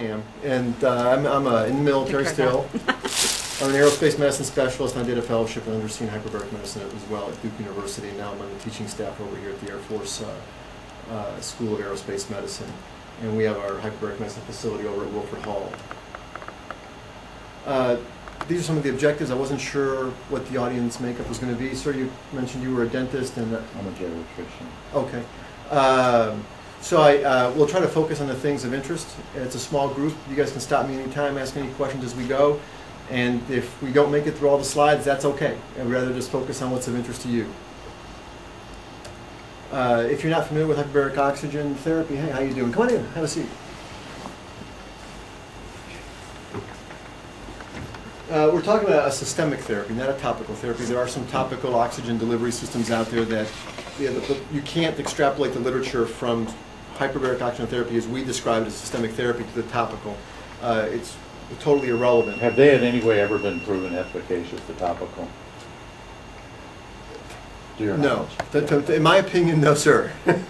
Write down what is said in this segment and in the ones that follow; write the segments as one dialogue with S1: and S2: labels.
S1: who I am, and uh, I'm, I'm uh, in the military still. I'm an aerospace medicine specialist, and I did a fellowship in undersea and hyperbaric medicine as well at Duke University, now I'm on the teaching staff over here at the Air Force uh, uh, School of Aerospace Medicine, and we have our hyperbaric medicine facility over at Wilford Hall. Uh, These are some of the objectives. I wasn't sure what the audience makeup was going to be. Sir, you mentioned you were a dentist, and uh,
S2: I'm a geriatrician.
S1: Okay. Um, So I, uh, we'll try to focus on the things of interest. It's a small group. You guys can stop me anytime, ask any questions as we go. And if we don't make it through all the slides, that's okay. I'd rather just focus on what's of interest to you. Uh, If you're not familiar with hyperbaric oxygen therapy, hey, how you doing? Come on in, have a seat. Uh, We're talking about a systemic therapy, not a topical therapy. There are some topical oxygen delivery systems out there that the- the- you can't extrapolate the literature from hyperbaric oxygen therapy as we describe it as systemic therapy to the topical. Uh, It's totally irrelevant.
S2: Have they in any way ever been proven efficacious to topical? To
S1: No,
S2: knowledge?
S1: Th- th- in my opinion, no, sir.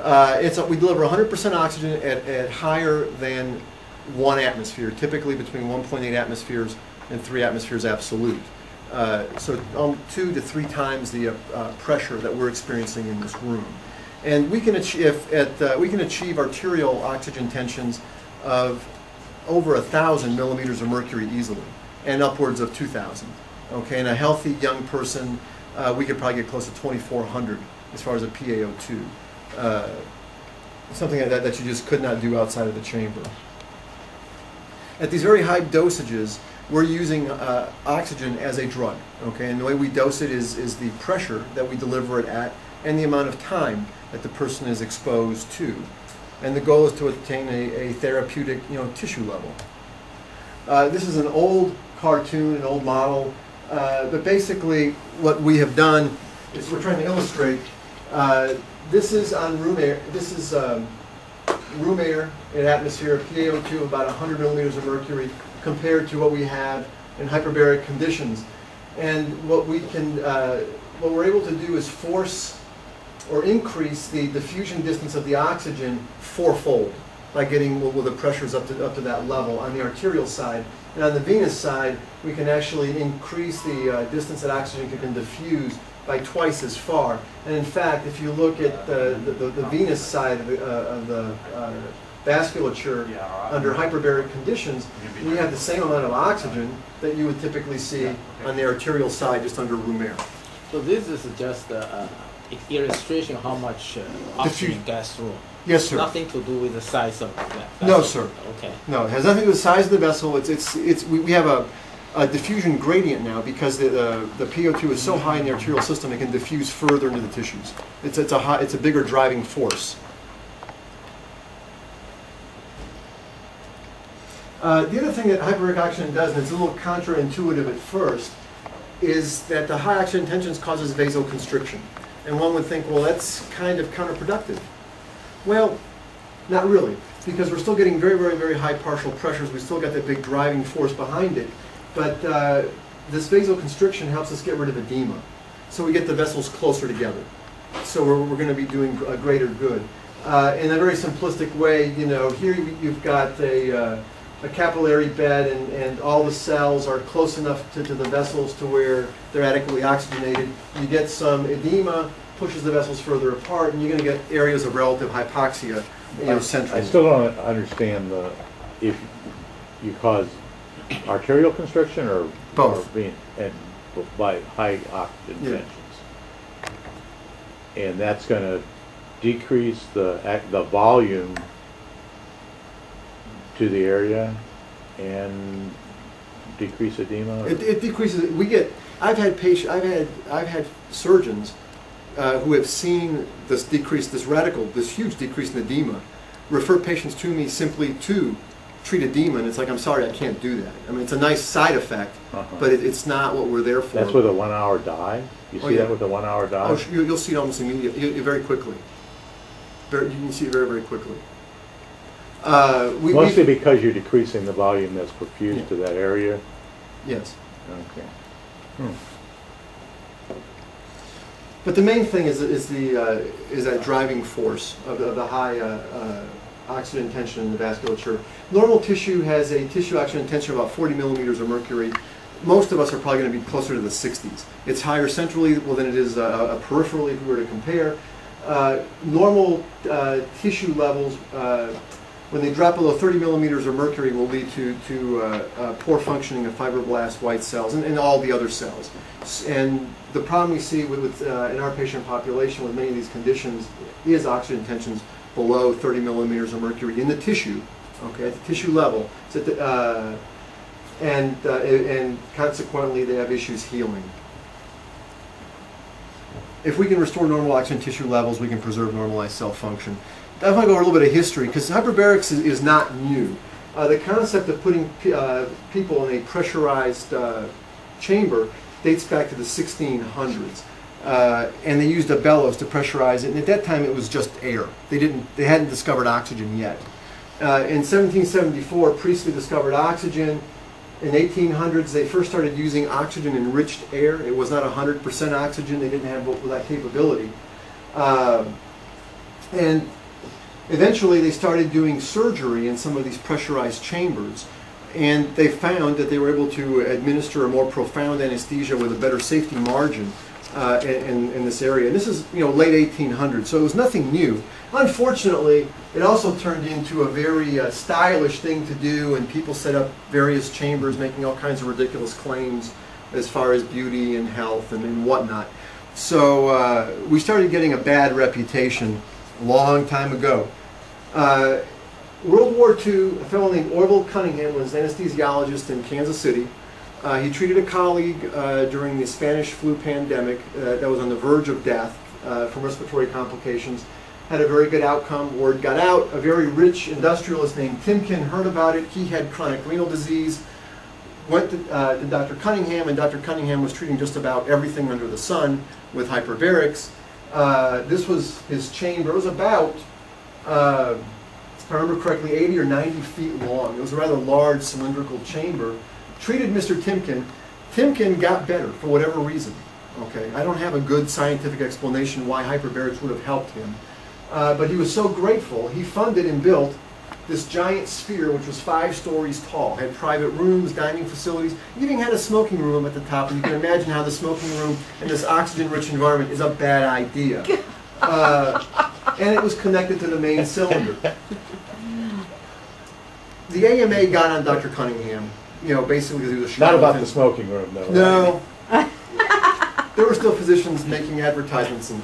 S1: Uh, It's, a- we deliver 100% oxygen at, at higher than one atmosphere, typically between 1.8 atmospheres and 3 atmospheres absolute. Uh, So um, two to three times the uh, uh, pressure that we're experiencing in this room. And we can achieve, at, uh, we can achieve arterial oxygen tensions of over a thousand millimeters of mercury easily, and upwards of 2,000. Okay, in a healthy young person, uh, we could probably get close to 2,400 as far as a PaO2. Uh, something like that that you just could not do outside of the chamber. At these very high dosages, we're using uh, oxygen as a drug. Okay, and the way we dose it is, is the pressure that we deliver it at and the amount of time that the person is exposed to. And the goal is to attain a, a therapeutic, you know, tissue level. Uh, this is an old cartoon, an old model, uh, but basically what we have done is we're trying to illustrate. Uh, this is on room air. This is um, room air in atmosphere, PaO2 of about 100 millimeters of mercury, compared to what we have in hyperbaric conditions. And what we can, uh, what we're able to do is force or increase the diffusion distance of the oxygen fourfold by getting well, well, the pressures up to, up to that level on the arterial side. And on the venous side, we can actually increase the uh, distance that oxygen can diffuse by twice as far. And in fact, if you look at the, the, the, the venous side of the, uh, of the uh, vasculature under hyperbaric conditions, we have the same amount of oxygen that you would typically see on the arterial side just under room air.
S3: So this is just a, illustration how much uh, oxygen gas through.
S1: Yes, sir.
S3: Nothing to do with the size of that.
S1: No, sir.
S3: Okay.
S1: No, it has nothing to do with the size of the vessel. It's, it's, it's, we, we have a, a diffusion gradient now because the, the, the PO2 is so high in the arterial system, it can diffuse further into the tissues. It's, it's a high, it's a bigger driving force. Uh, the other thing that hyperbaric oxygen does, and it's a little counterintuitive at first, is that the high oxygen tensions causes vasoconstriction. And one would think, well, that's kind of counterproductive. Well, not really, because we're still getting very, very, very high partial pressures. We still got that big driving force behind it. But uh, this vasoconstriction helps us get rid of edema. So we get the vessels closer together. So we're, we're going to be doing a greater good. Uh, in a very simplistic way, you know, here you- you've got a, uh, a capillary bed and, and all the cells are close enough to, to the vessels to where they're adequately oxygenated. You get some edema, pushes the vessels further apart, and you're going to get areas of relative hypoxia, you know,
S2: I still don't understand the, if you cause arterial constriction or?
S1: Both.
S2: or being, and by high oxygen
S1: Yeah.
S2: tensions? And that's gonna decrease the, the volume to the area and decrease edema?
S1: It, it decreases. We get. I've had patient. I've had. I've had surgeons uh, who have seen this decrease, this radical, this huge decrease in edema, refer patients to me simply to treat edema, and it's like, I'm sorry, I can't do that. I mean, it's a nice side effect,
S2: Uh-huh.
S1: but it, it's not what we're there for.
S2: That's with a one-hour dive? You
S1: Oh,
S2: see
S1: yeah.
S2: that with a one-hour
S1: Oh, you, you'll see it almost immediately, very quickly. Very, you can see it very, very quickly. Uh, we,
S2: Mostly
S1: we,
S2: because you're decreasing the volume that's perfused to that area?
S1: yes.
S2: Okay.
S1: But the main thing is, is the, uh, is that driving force of the, of the high uh, uh, oxygen tension in the vasculature. Normal tissue has a tissue oxygen tension of about 40 millimeters of mercury. Most of us are probably going to be closer to the 60s. It's higher centrally well, than it is uh, uh, peripherally if we were to compare. Uh, normal uh, tissue levels, uh, when they drop below 30 millimeters of mercury, will lead to, to uh, uh, poor functioning of fibroblast white cells and, and all the other cells. And the problem we see with, with, uh, in our patient population with many of these conditions is oxygen tensions below 30 millimeters of mercury in the tissue, okay, at the tissue level. The, uh, and, uh, and consequently, they have issues healing. If we can restore normal oxygen tissue levels, we can preserve normalized cell function. I want to go over a little bit of history because hyperbarics is, is not new. Uh, the concept of putting uh, people in a pressurized uh, chamber dates back to the 1600s. Uh, and they used a bellows to pressurize it. And at that time, it was just air. They didn't. They hadn't discovered oxygen yet. Uh, in 1774, Priestley discovered oxygen. In 1800s, they first started using oxygen-enriched air. It was not 100% oxygen. They didn't have that capability. Um, and eventually, they started doing surgery in some of these pressurized chambers. And they found that they were able to administer a more profound anesthesia with a better safety margin uh, in, in this area. And this is, you know, late 1800s, so it was nothing new. Unfortunately, it also turned into a very uh, stylish thing to do, and people set up various chambers making all kinds of ridiculous claims as far as beauty and health and, and whatnot. So uh, we started getting a bad reputation a long time ago. Uh, World War II, a fellow named Orval Cunningham was an anesthesiologist in Kansas City. Uh, he treated a colleague uh, during the Spanish flu pandemic uh, that was on the verge of death uh, from respiratory complications. Had a very good outcome. Word got out. A very rich industrialist named Timken heard about it. He had chronic renal disease. Went to, to Dr. Cunningham, and Dr. Cunningham was treating just about everything under the sun with hyperbarics. This was his chamber. It was about uh, if I remember correctly, 80 or 90 feet long. It was a rather large cylindrical chamber. Treated Mr. Timken. Timken got better for whatever reason. Okay, I don't have a good scientific explanation why hyperbarics would have helped him, uh, but he was so grateful. He funded and built this giant sphere, which was five stories tall, had private rooms, dining facilities, even had a smoking room at the top. And you can imagine how the smoking room in this oxygen-rich environment is a bad idea. Uh, and it was connected to the main cylinder. The AMA got on Dr. Cunningham, you know, basically because he was a
S2: Not about the smoking room, though. right?
S1: No. there were still physicians making advertisements, and,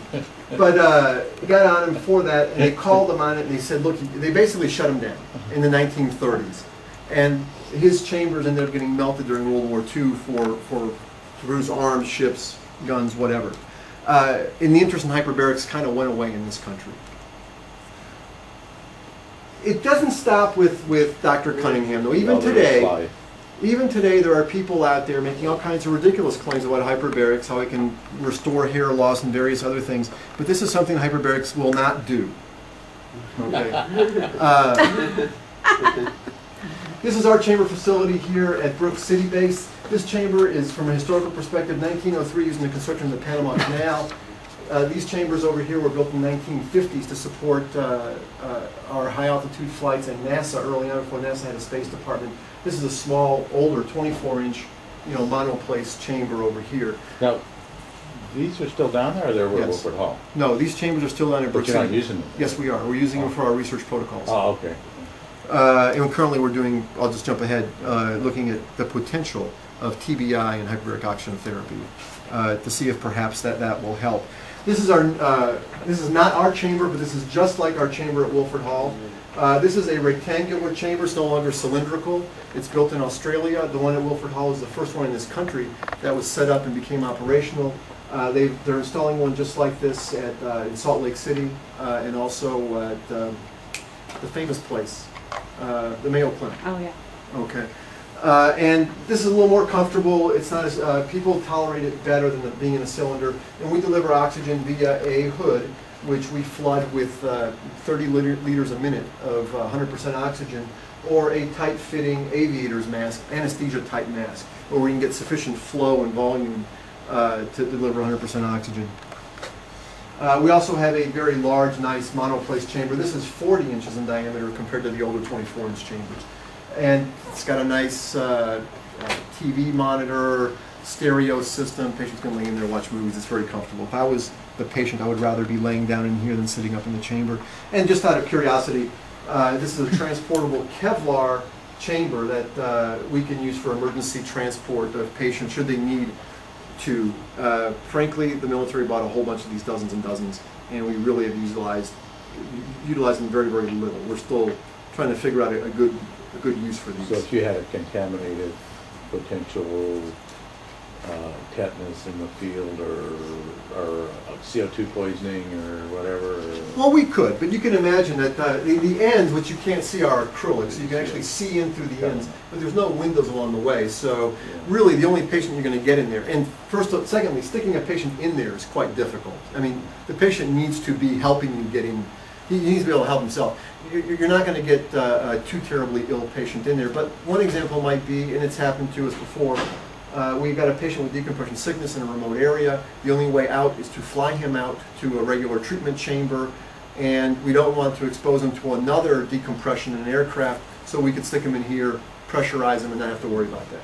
S1: but uh, got on him for that, and they called him on it, and they said, look, they basically shut him down in the 1930s. And his chambers ended up getting melted during World War II for, for, for his arms, ships, guns, whatever. Uh, and the interest in hyperbarics kind of went away in this country. It doesn't stop with, with Dr. Cunningham, though. Even
S2: Well,
S1: today, even today, there are people out there making all kinds of ridiculous claims about hyperbarics, how it can restore hair loss and various other things. But this is something hyperbarics will not do. Okay. Uh, this is our chamber facility here at Brooks City Base. This chamber is, from a historical perspective, 1903, using the construction of the Panama Canal. Uh, these chambers over here were built in the 1950s to support uh, uh, our high altitude flights and NASA early on before NASA had a space department. This is a small, older, 24 inch, you know, monoplace chamber over here.
S2: Now, these are still down there, or they're
S1: Yes.
S2: Wilford Hall?
S1: No, these chambers are still down in
S2: But you're not using them?
S1: Yes, we are. We're using them for our research protocols.
S2: Oh, okay.
S1: Uh, and currently, we're doing. I'll just jump ahead, uh, looking at the potential of TBI and hyperbaric oxygen therapy uh, to see if perhaps that that will help. This is our. Uh, this is not our chamber, but this is just like our chamber at Wilford Hall. Uh, this is a rectangular chamber. It's no longer cylindrical. It's built in Australia. The one at Wilford Hall is the first one in this country that was set up and became operational. Uh, they, they're installing one just like this at, in Salt Lake City and also at um, the famous place, uh, the Mayo Clinic.
S4: Oh, yeah.
S1: Okay. Uh, and this is a little more comfortable. It's not as, uh, people tolerate it better than the, being in a cylinder. And we deliver oxygen via a hood, which we flood with uh, 30 liter, liters a minute of uh, 100% oxygen, or a tight-fitting aviator's mask, anesthesia-type mask, where we can get sufficient flow and volume uh, to deliver 100% oxygen. Uh, we also have a very large, nice monoplace chamber. This is 40 inches in diameter compared to the older 24 inch chambers. And it's got a nice uh, uh, TV monitor, stereo system. Patients can lay in there watch movies. It's very comfortable. If I was the patient, I would rather be laying down in here than sitting up in the chamber. And just out of curiosity, uh, this is a transportable Kevlar chamber that uh, we can use for emergency transport of patients should they need to. Uh, frankly, the military bought a whole bunch of these dozens and dozens, and we really have utilized utilized them very, very little. We're still trying to figure out a, a good a good use for these.
S2: So if you had a contaminated potential uh, tetanus in the field or, or CO2 poisoning or whatever,
S1: Well, we could, but you can imagine that uh, the, the ends, which you can't see, are acrylic, so you can actually see in through the ends, but there's no windows along the way. So
S2: Yeah.
S1: really, the only patient you're going to get in there, and first, secondly, sticking a patient in there is quite difficult. I mean, the patient needs to be helping you get in. He needs to be able to help himself. You're you're not going to get uh, a too terribly ill patient in there. But one example might be, and it's happened to us before. Uh, we've got a patient with decompression sickness in a remote area. The only way out is to fly him out to a regular treatment chamber, and we don't want to expose him to another decompression in an aircraft, so we could stick him in here, pressurize him, and not have to worry about that.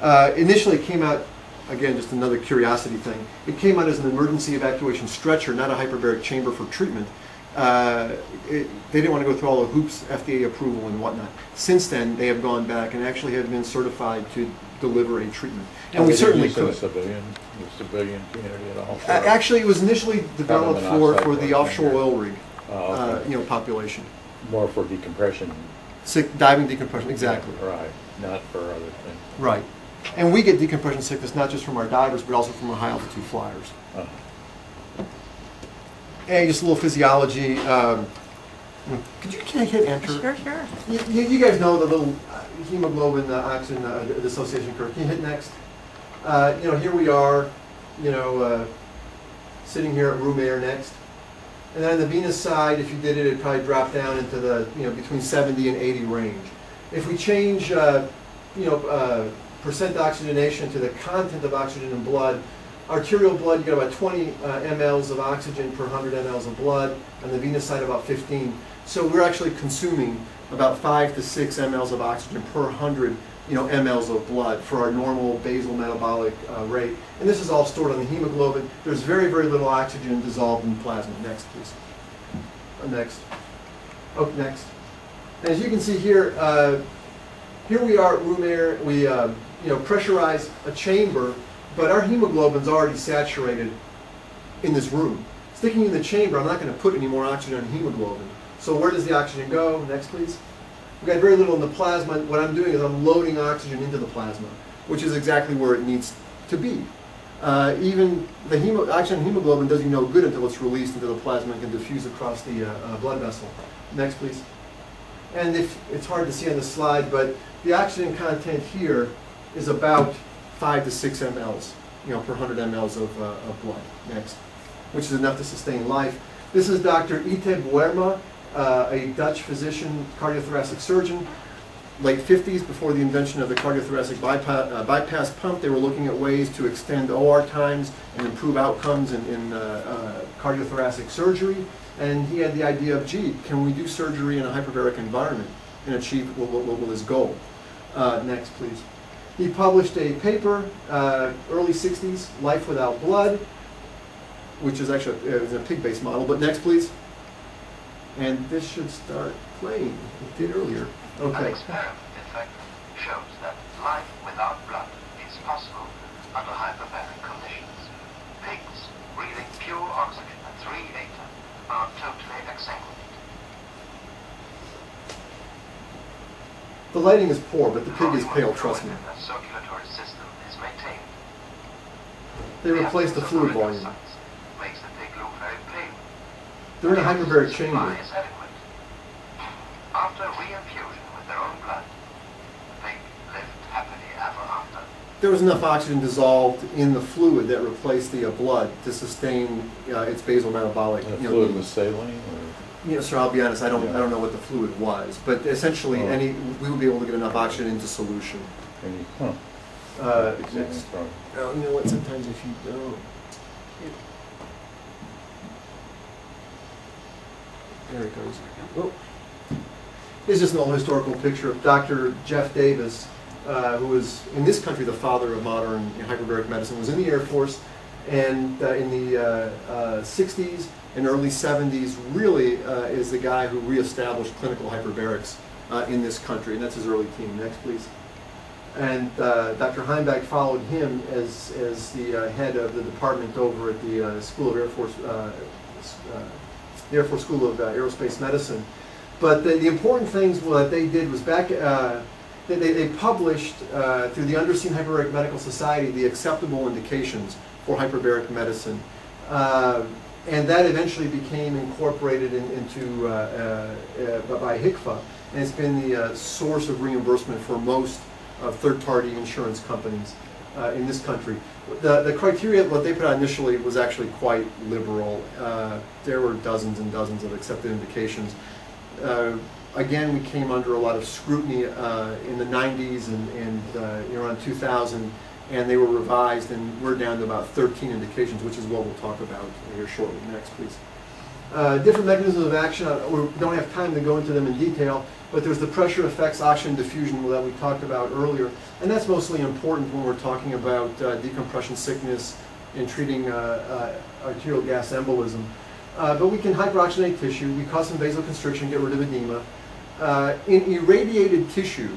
S1: Uh, initially, it came out, again, just another curiosity thing, it came out as an emergency evacuation stretcher, not a hyperbaric chamber for treatment. Uh, it, they didn't want to go through all the hoops, FDA approval and whatnot. Since then, they have gone back and actually have been certified to deliver a treatment. And we certainly
S2: used in the
S1: could.
S2: Civilian, the civilian community at all?
S1: Actually, it was initially developed for, for the offshore oil rig,
S2: Oh,
S1: uh,
S2: okay.
S1: you know, population.
S2: More for decompression.
S1: Sick, diving decompression, exactly.
S2: Right, not for other things.
S1: Right. And we get decompression sickness not just from our divers, but also from our high altitude flyers.
S2: Uh,
S1: Hey, just a little physiology. Um, could you can I hit enter?
S4: Sure, sure.
S1: You, you you guys know the little uh, hemoglobin uh, oxygen uh, dissociation curve. Can you hit next? Uh, you know, here we are, you know, uh, sitting here at room air next. And then on the venous side, if you did it, it'd probably drop down into the, you know, between 70 and 80 range. If we change, uh, you know, uh, percent oxygenation to the content of oxygen in blood, arterial blood, you get about 20 uh, mLs of oxygen per 100 mLs of blood. and the venous side, about 15. So we're actually consuming about 5 to 6 mLs of oxygen per 100 you know, mLs of blood for our normal basal metabolic uh, rate. And this is all stored on the hemoglobin. There's very, very little oxygen dissolved in plasma. Next, please. Uh, next. Oh, next. And as you can see here, uh, here we are at room air. We, uh, you know, pressurize a chamber, but our hemoglobin's already saturated in this room. Sticking in the chamber, I'm not going to put any more oxygen on hemoglobin. So where does the oxygen go? Next, please. We've got very little in the plasma. What I'm doing is I'm loading oxygen into the plasma, which is exactly where it needs to be. Uh, even the hemo, oxygen hemoglobin does you no good until it's released into the plasma and can diffuse across the uh, uh, blood vessel. Next, please. And if it's hard to see on the slide, but the oxygen content here is about five to six mLs, you know, per 100 mLs of, uh, of blood. Next, which is enough to sustain life. This is Dr. Ite Boerema, uh, a Dutch physician, cardiothoracic surgeon. Late 50s, before the invention of the cardiothoracic bypass, uh, bypass pump, they were looking at ways to extend OR times and improve outcomes in, in uh, uh, cardiothoracic surgery. And he had the idea of, gee, can we do surgery in a hyperbaric environment and achieve what, what, what was his goal? Uh, next, please. He published a paper, uh, early 60s, Life Without Blood, which is actually is a pig-based model. But next, please. And this should start playing. It did earlier.
S5: An
S1: Okay.
S5: experiment, in fact, shows that life without blood is possible under hyperbaric conditions. Pigs breathing pure oxygen at 3 ather are totally exsanguinate.
S1: The lighting is poor, but the pig is pale, trust me.
S5: the circulatory system is maintained.
S1: They replaced the fluid volume.
S5: erythrocytes Makes the pig look very.
S1: They're in a hyperbaric chamber.
S5: supply is adequate. After reinfusion with their own blood, the lived happily ever after.
S1: There was enough oxygen dissolved in the fluid that replaced the uh, blood to sustain uh, its basal metabolic.
S2: And the
S1: you know,
S2: fluid
S1: needs.
S2: was saline
S1: you know, sir, I'll be honest, I don't, I don't know what the fluid was, but essentially,
S2: Oh.
S1: any, we would be able to get enough oxygen into solution.
S2: Any- huh.
S1: Uh, next. front. You know what, sometimes if you don't. There it goes. Oh. This is an old historical picture of Dr. Jeff Davis, uh, who was, in this country, the father of modern hyperbaric medicine, was in the Air Force, and uh, in the uh, uh, 60s, and early 70s really uh, is the guy who reestablished clinical hyperbarics uh, in this country, and that's his early team. Next, please. And uh, Dr. Heimbach followed him as, as the uh, head of the department over at the uh, School of Air Force, uh, Air Force School of Aerospace Medicine. But the, the important things that they did was back, they, they published through the Undersea and Hyperbaric Medical Society the acceptable indications for hyperbaric medicine. And that eventually became incorporated in, into, uh, uh, uh, by HCFA, and it's been the uh, source of reimbursement for most of third-party insurance companies uh, in this country. The, the criteria, what they put out initially was actually quite liberal. There were dozens and dozens of accepted indications. Again, we came under a lot of scrutiny in the 90s and, and around 2000, and they were revised, and we're down to about 13 indications, which is what we'll talk about here shortly. Next, please. Uh, different mechanisms of action, uh, we don't have time to go into them in detail, but there's the pressure effects, oxygen diffusion that we talked about earlier, and that's mostly important when we're talking about uh, decompression sickness and treating uh, uh, arterial gas embolism. But we can hyperoxygenate tissue, we cause some vasoconstriction, get rid of edema. In irradiated tissue,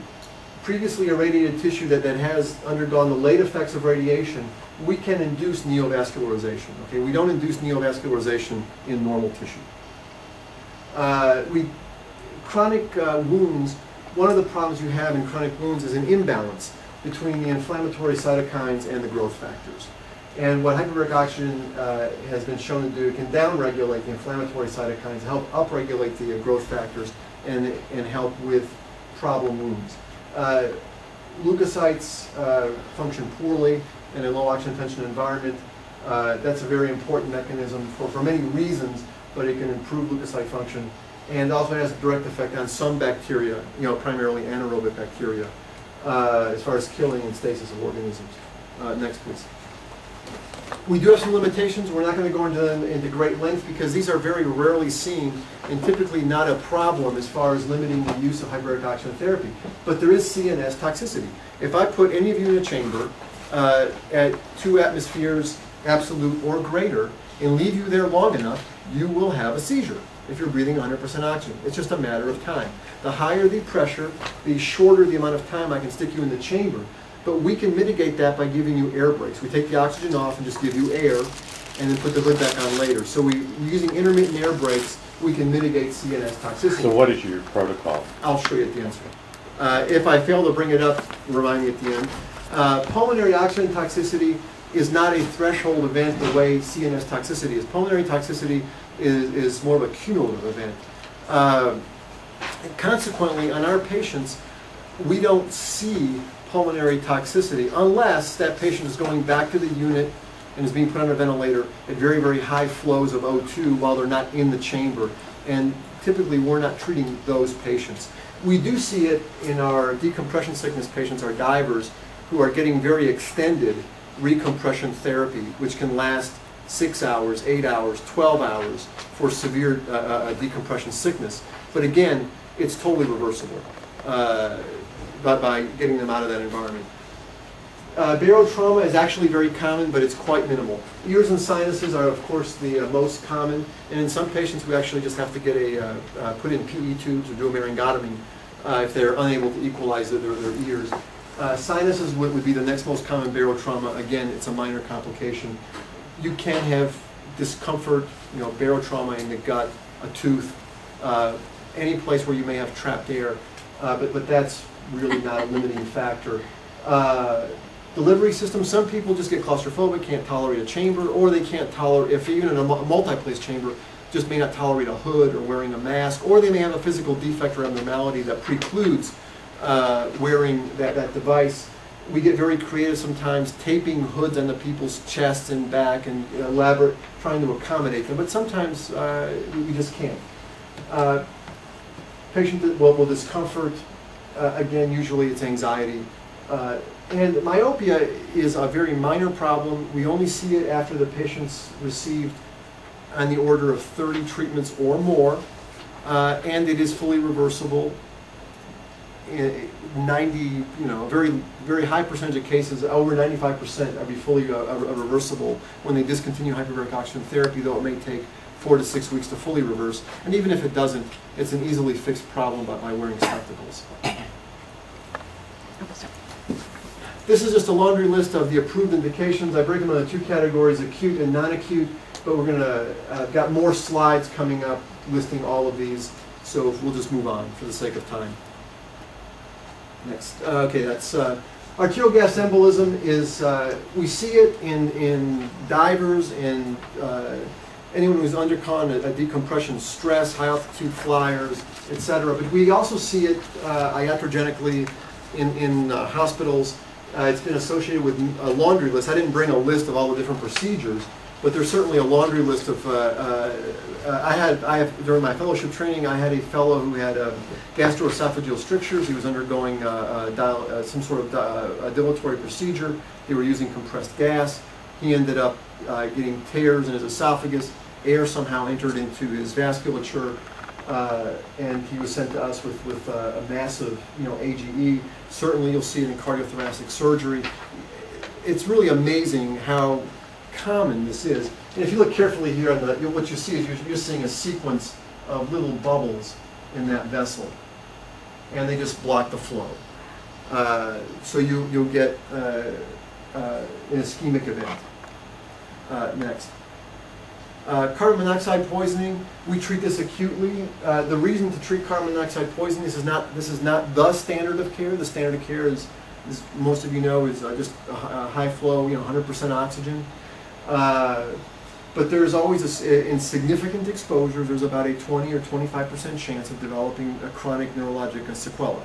S1: previously irradiated tissue that, that has undergone the late effects of radiation, we can induce neovascularization. Okay, we don't induce neovascularization in normal tissue. Uh, we, chronic uh, wounds, one of the problems you have in chronic wounds is an imbalance between the inflammatory cytokines and the growth factors. And what hyperbaric oxygen uh, has been shown to do, it can downregulate the inflammatory cytokines, help upregulate the uh, growth factors, and, and help with problem wounds. Uh, leukocytes uh, function poorly in a low oxygen tension environment. Uh, that's a very important mechanism for, for many reasons, but it can improve leukocyte function and also has a direct effect on some bacteria, you know, primarily anaerobic bacteria, uh, as far as killing and stasis of organisms. Uh, next, please. We do have some limitations. We're not going to go into them into great length because these are very rarely seen and typically not a problem as far as limiting the use of hyperbaric oxygen therapy. But there is CNS toxicity. If I put any of you in a chamber uh, at two atmospheres absolute or greater and leave you there long enough, you will have a seizure if you're breathing 100% oxygen. It's just a matter of time. The higher the pressure, the shorter the amount of time I can stick you in the chamber. But we can mitigate that by giving you air breaks. We take the oxygen off and just give you air and then put the hood back on later. So we, using intermittent air breaks, we can mitigate CNS toxicity.
S2: So what is your protocol?
S1: I'll show you at the end. Uh, If I fail to bring it up, remind me at the end. Uh, Pulmonary oxygen toxicity is not a threshold event the way CNS toxicity is. Pulmonary toxicity is, is more of a cumulative event. Uh, Consequently, on our patients, we don't see pulmonary toxicity unless that patient is going back to the unit and is being put on a ventilator at very, very high flows of O2 while they're not in the chamber. And typically, we're not treating those patients. We do see it in our decompression sickness patients, our divers, who are getting very extended recompression therapy, which can last six hours, eight hours, 12 hours for severe uh, uh, decompression sickness. But again, it's totally reversible uh, by, by getting them out of that environment. Uh, barotrauma is actually very common, but it's quite minimal. Ears and sinuses are, of course, the uh, most common, and in some patients, we actually just have to get a uh, uh, put in PE tubes or do a myringotomy uh, if they're unable to equalize their, their ears. Uh, sinuses would, would be the next most common barotrauma. Again, it's a minor complication. You can have discomfort, you know, barotrauma in the gut, a tooth, any place where you may have trapped air, but, but that's really not a limiting factor. Uh, delivery system, some people just get claustrophobic, can't tolerate a chamber, or they can't tolerate, if even in a multi-place chamber, just may not tolerate a hood or wearing a mask, or they may have a physical defect or abnormality that precludes uh, wearing that, that device. We get very creative sometimes, taping hoods onto people's chests and back and elaborate, trying to accommodate them, but sometimes uh, we just can't. Uh, Patient will, will discomfort, uh, again, usually it's anxiety. Uh, and myopia is a very minor problem. We only see it after the patient's received on the order of 30 treatments or more. uh, and it is fully reversible. 90, you know, a very, very high percentage of cases, over 95% are be fully uh, uh, reversible when they discontinue hyperbaric oxygen therapy, though it may take four to six weeks to fully reverse. And even if it doesn't, it's an easily fixed problem by, wearing spectacles. This is just a laundry list of the approved indications. I break them into two categories, acute and non-acute, but we're gonna, uh, got more slides coming up listing all of these, so we'll just move on for the sake of time. Next, Uh, okay, that's, uh, arterial gas embolism is, uh, we see it in, in divers uh, anyone who's undergone a a decompression stress, high altitude flyers, et cetera. But we also see it uh, iatrogenically in, in uh, hospitals. Uh, It's been associated with a laundry list. I didn't bring a list of all the different procedures, but there's certainly a laundry list of, uh, uh, uh, I had, I have, during my fellowship training, I had a fellow who had um, gastroesophageal strictures. He was undergoing uh, uh, dial- uh, some sort of di- uh, dilatory procedure. They were using compressed gas. He ended up uh, getting tears in his esophagus. Air somehow entered into his vasculature, uh, and he was sent to us with, with uh, a massive, you know, AGE. Certainly, you'll see it in cardiothoracic surgery. It's really amazing how common this is. And if you look carefully here, on the, what you see is you're, you're seeing a sequence of little bubbles in that vessel, and they just block the flow. Uh, so you, you'll get uh, uh, an ischemic event. Uh, next. Uh, carbon monoxide poisoning, we treat this acutely. Uh, the reason to treat carbon monoxide poisoning, this is not, this is not the standard of care. The standard of care is, as most of you know, is uh, just a, a high flow, you know, 100% oxygen. Uh, but there's always, a in significant exposures, there's about a 20 or 25% chance of developing a chronic neurologic sequela.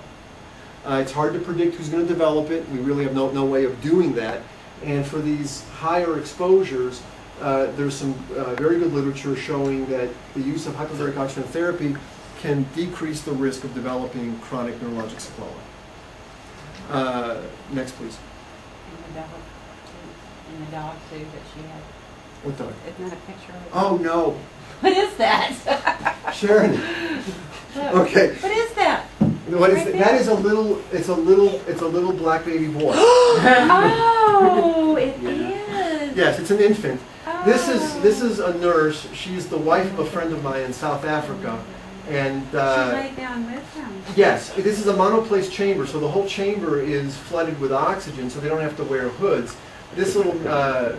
S1: Uh, it's hard to predict who's going to develop it. We really have no, no way of doing that. And for these higher exposures, uh, there's some uh, very good literature showing that the use of hyperbaric oxygen therapy can decrease the risk of developing chronic neurologic sequelae. Uh, next, please.
S4: And the dog, and the dog too that she had.
S1: What dog?
S4: Isn't that a picture of it?
S1: Oh, no.
S4: What is that?
S1: Sharon.
S4: Look.
S1: Okay.
S4: What is that?
S1: What is,
S4: Right
S1: that
S4: there.
S1: is a little, it's a little, it's a little black baby boy.
S4: Oh, it
S2: Yeah.
S4: is.
S1: Yes, it's an infant. This is,
S4: Oh.
S1: this is a nurse. She's the wife of a friend of mine in South Africa. And,
S4: She
S1: uh,
S4: laid down with him.
S1: yes, this is a monoplace chamber, so the whole chamber is flooded with oxygen, so they don't have to wear hoods. This little, uh,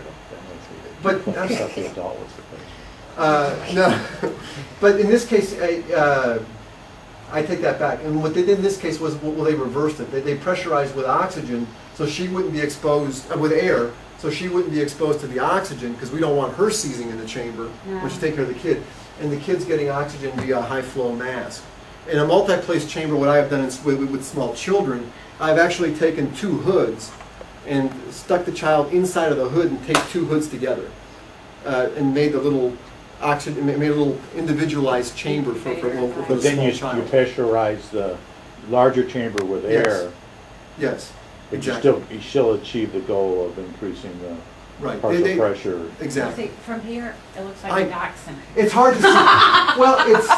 S1: but,
S2: I thought the adult was the patient.
S1: uh, no, but in this case, I, uh, I take that back. And what they did in this case was, well, they reversed it. They, they pressurized with oxygen, so she wouldn't be exposed, uh, with air, so she wouldn't be exposed to the oxygen, because we don't want her seizing in the chamber when she's
S4: No.
S1: taking care of the kid. And the kid's getting oxygen via a high flow mask. In a multi-place chamber, what I have done is with, with small children, I've actually taken two hoods and stuck the child inside of the hood and taped two hoods together. Uh, and made the little oxygen, ma- made a little individualized chamber for, for, for, for
S2: But
S1: the
S2: then
S1: small
S2: you, you
S1: child.
S2: pressurize the larger chamber with
S1: Yes.
S2: air,
S1: Yes,
S2: but you
S1: exactly.
S2: still, you still achieve the goal of increasing the
S1: right. They-
S2: partial
S1: they-
S2: pressure.
S1: Exactly.
S4: See, from here, it looks like a dachshund.
S1: It's hard to see. well, it's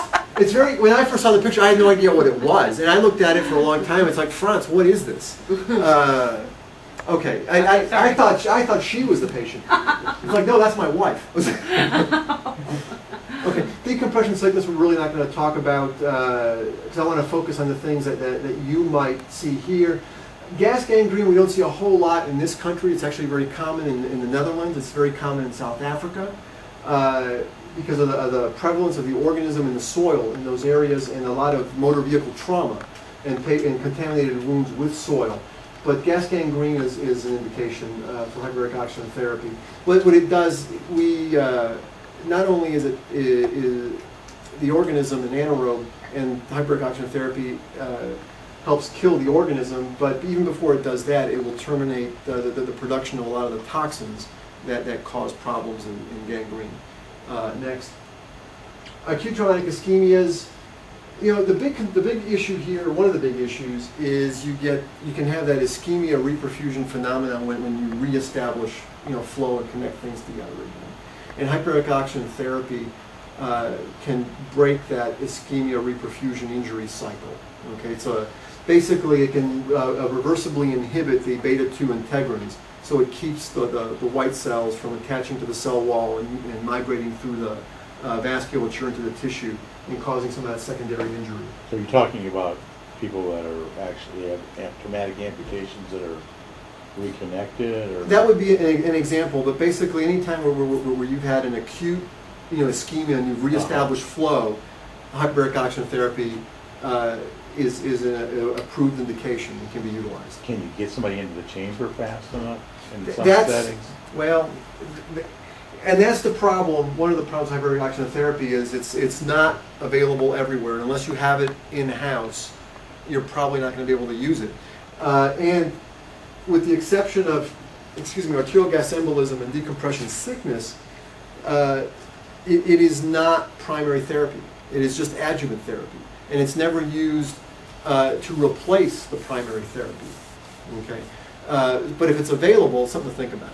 S1: it's very. When I first saw the picture, I had no idea what it was, and I looked at it for a long time. It's like Franz, what is this? Uh, okay, I, I, I thought I thought she was the patient. It's like no, that's my wife. okay, decompression sickness. We're really not going to talk about because I want to focus on the things that, that, that you might see here. Gas gangrene, we don't see a whole lot in this country. It's actually very common in, in the Netherlands. It's very common in South Africa uh, because of the, of the prevalence of the organism in the soil in those areas and a lot of motor vehicle trauma and, and contaminated wounds with soil. But gas gangrene is, is an indication uh, for hyperbaric oxygen therapy. What, what it does, we, uh, not only is it is the organism an anaerobe and hyperbaric oxygen therapy uh, helps kill the organism, but even before it does that, it will terminate the, the, the production of a lot of the toxins that, that cause problems in, in gangrene. Uh, next. Acute traumatic ischemias, you know, the big, the big issue here, one of the big issues, is you get, you can have that ischemia reperfusion phenomenon when, when you reestablish, you know, flow and connect things together again. And hyperbaric oxygen therapy uh, can break that ischemia reperfusion injury cycle. Okay, so basically it can uh, reversibly inhibit the beta 2 integrins, so it keeps the, the, the white cells from attaching to the cell wall and, and migrating through the uh, vasculature into the tissue and causing some of that secondary injury.
S2: So you're talking about people that are actually have have traumatic amputations that are reconnected or?
S1: That would be an, an example, but basically anytime where, where, where you've had an acute, you know, ischemia and you've reestablished flow, hyperbaric oxygen therapy uh, is, is an a approved indication and can be utilized.
S2: Can you get somebody into the chamber fast enough in some
S1: That's-
S2: settings?
S1: Well, th- and that's the problem, one of the problems with oxygen therapy is it's, it's not available everywhere. Unless you have it in-house, you're probably not gonna be able to use it. Uh, and with the exception of, excuse me, arterial gas embolism and decompression sickness, uh, it, it is not primary therapy. It is just adjuvant therapy. And it's never used uh, to replace the primary therapy. Okay? Uh, but if it's available, it's something to think about.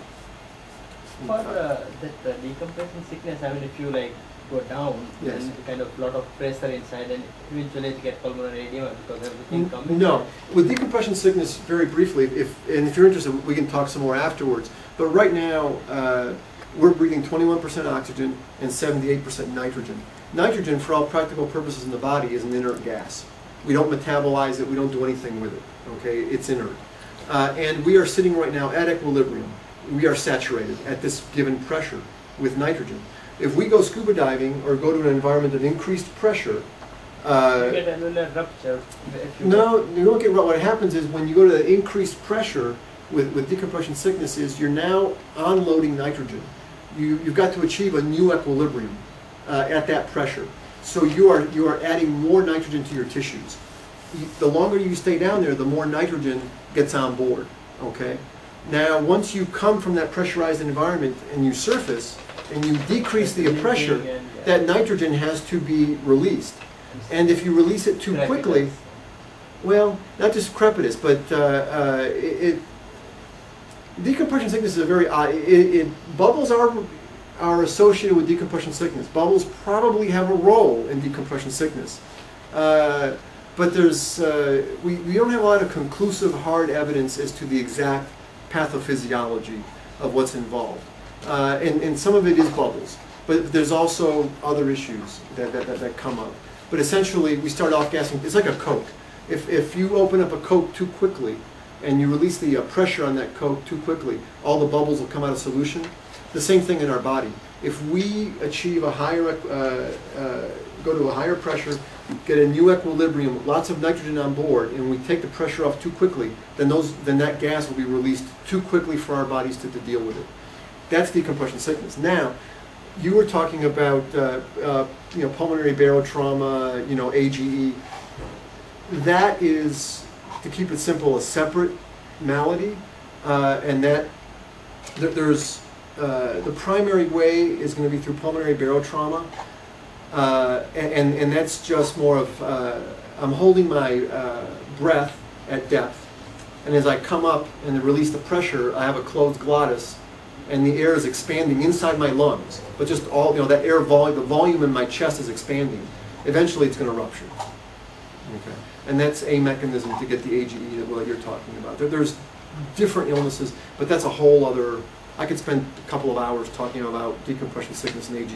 S6: For uh, that uh, decompression sickness, I mean, if you like go down,
S1: Yes.
S6: then kind of lot of pressure inside, and eventually you get pulmonary edema because everything comes.
S1: No, with decompression sickness, very briefly, if, and if you're interested, we can talk some more afterwards. But right now, uh, we're breathing 21% oxygen and 78% nitrogen. Nitrogen, for all practical purposes in the body, is an inert gas. We don't metabolize it, we don't do anything with it, okay? It's inert. Uh, and we are sitting right now at equilibrium. We are saturated at this given pressure with nitrogen. If we go scuba diving or go to an environment of increased pressure, uh,
S6: You get annular rupture
S1: no, you don't get what happens is when you go to the increased pressure with, with decompression sickness is you're now unloading nitrogen. You, you've got to achieve a new equilibrium uh, at that pressure. So you are, you are adding more nitrogen to your tissues. You- The longer you stay down there, the more nitrogen gets on board, okay? Now, once you come from that pressurized environment and you surface and you decrease the pressure, that nitrogen has to be released. And if you release it too quickly, well, not just crepitus, but uh, uh, it, it decompression sickness is a very odd. It, it bubbles are are associated with decompression sickness. Bubbles probably have a role in decompression sickness, uh, but there's uh, we we don't have a lot of conclusive hard evidence as to the exact pathophysiology of what's involved, uh, and and some of it is bubbles, but there's also other issues that that, that, that come up. But essentially, we start off gassing. It's like a Coke. If, if you open up a Coke too quickly and you release the uh, pressure on that Coke too quickly, all the bubbles will come out of solution. The same thing in our body. If we achieve a higher, uh, uh, go to a higher pressure, get a new equilibrium, lots of nitrogen on board, and we take the pressure off too quickly, then those, then that gas will be released too quickly for our bodies to, to deal with it. That's decompression sickness. Now, you were talking about, uh, uh, you know, pulmonary barotrauma, you know, AGE. That is, to keep it simple, a separate malady, uh, and that th- there's uh, the primary way is going to be through pulmonary barotrauma, uh, and and that's just more of uh, I'm holding my uh, breath at depth, and as I come up and release the pressure, I have a closed glottis, and the air is expanding inside my lungs, but just all you know that air volume, the volume in my chest is expanding. Eventually, it's going to rupture. Okay. And that's a mechanism to get the AGE that you're talking about. There, there's different illnesses, but that's a whole other. I could spend a couple of hours talking about decompression sickness and AGE.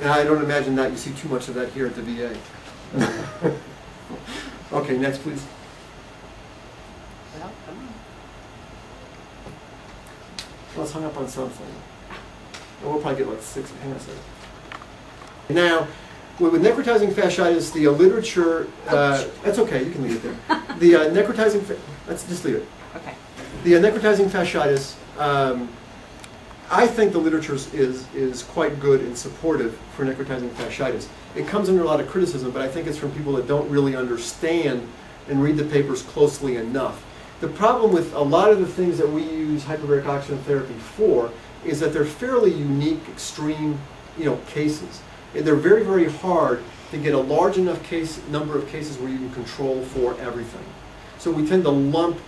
S1: And I don't imagine that you see too much of that here at the VA. okay, next, please.
S4: Well, come on.
S1: Let's hung up on something. And we'll probably get like six, hang on a second. Now, with necrotizing fasciitis, the literature, uh, that's okay, you can leave it there. The uh, necrotizing, let's just leave it.
S4: Okay.
S1: The uh, necrotizing fasciitis, um, I think the literature is, is, quite good and supportive for necrotizing fasciitis. It comes under a lot of criticism, but I think it's from people that don't really understand and read the papers closely enough. The problem with a lot of the things that we use hyperbaric oxygen therapy for is that they're fairly unique, extreme, you know, cases. And they're very, very hard to get a large enough case number of cases where you can control for everything. So we tend to lump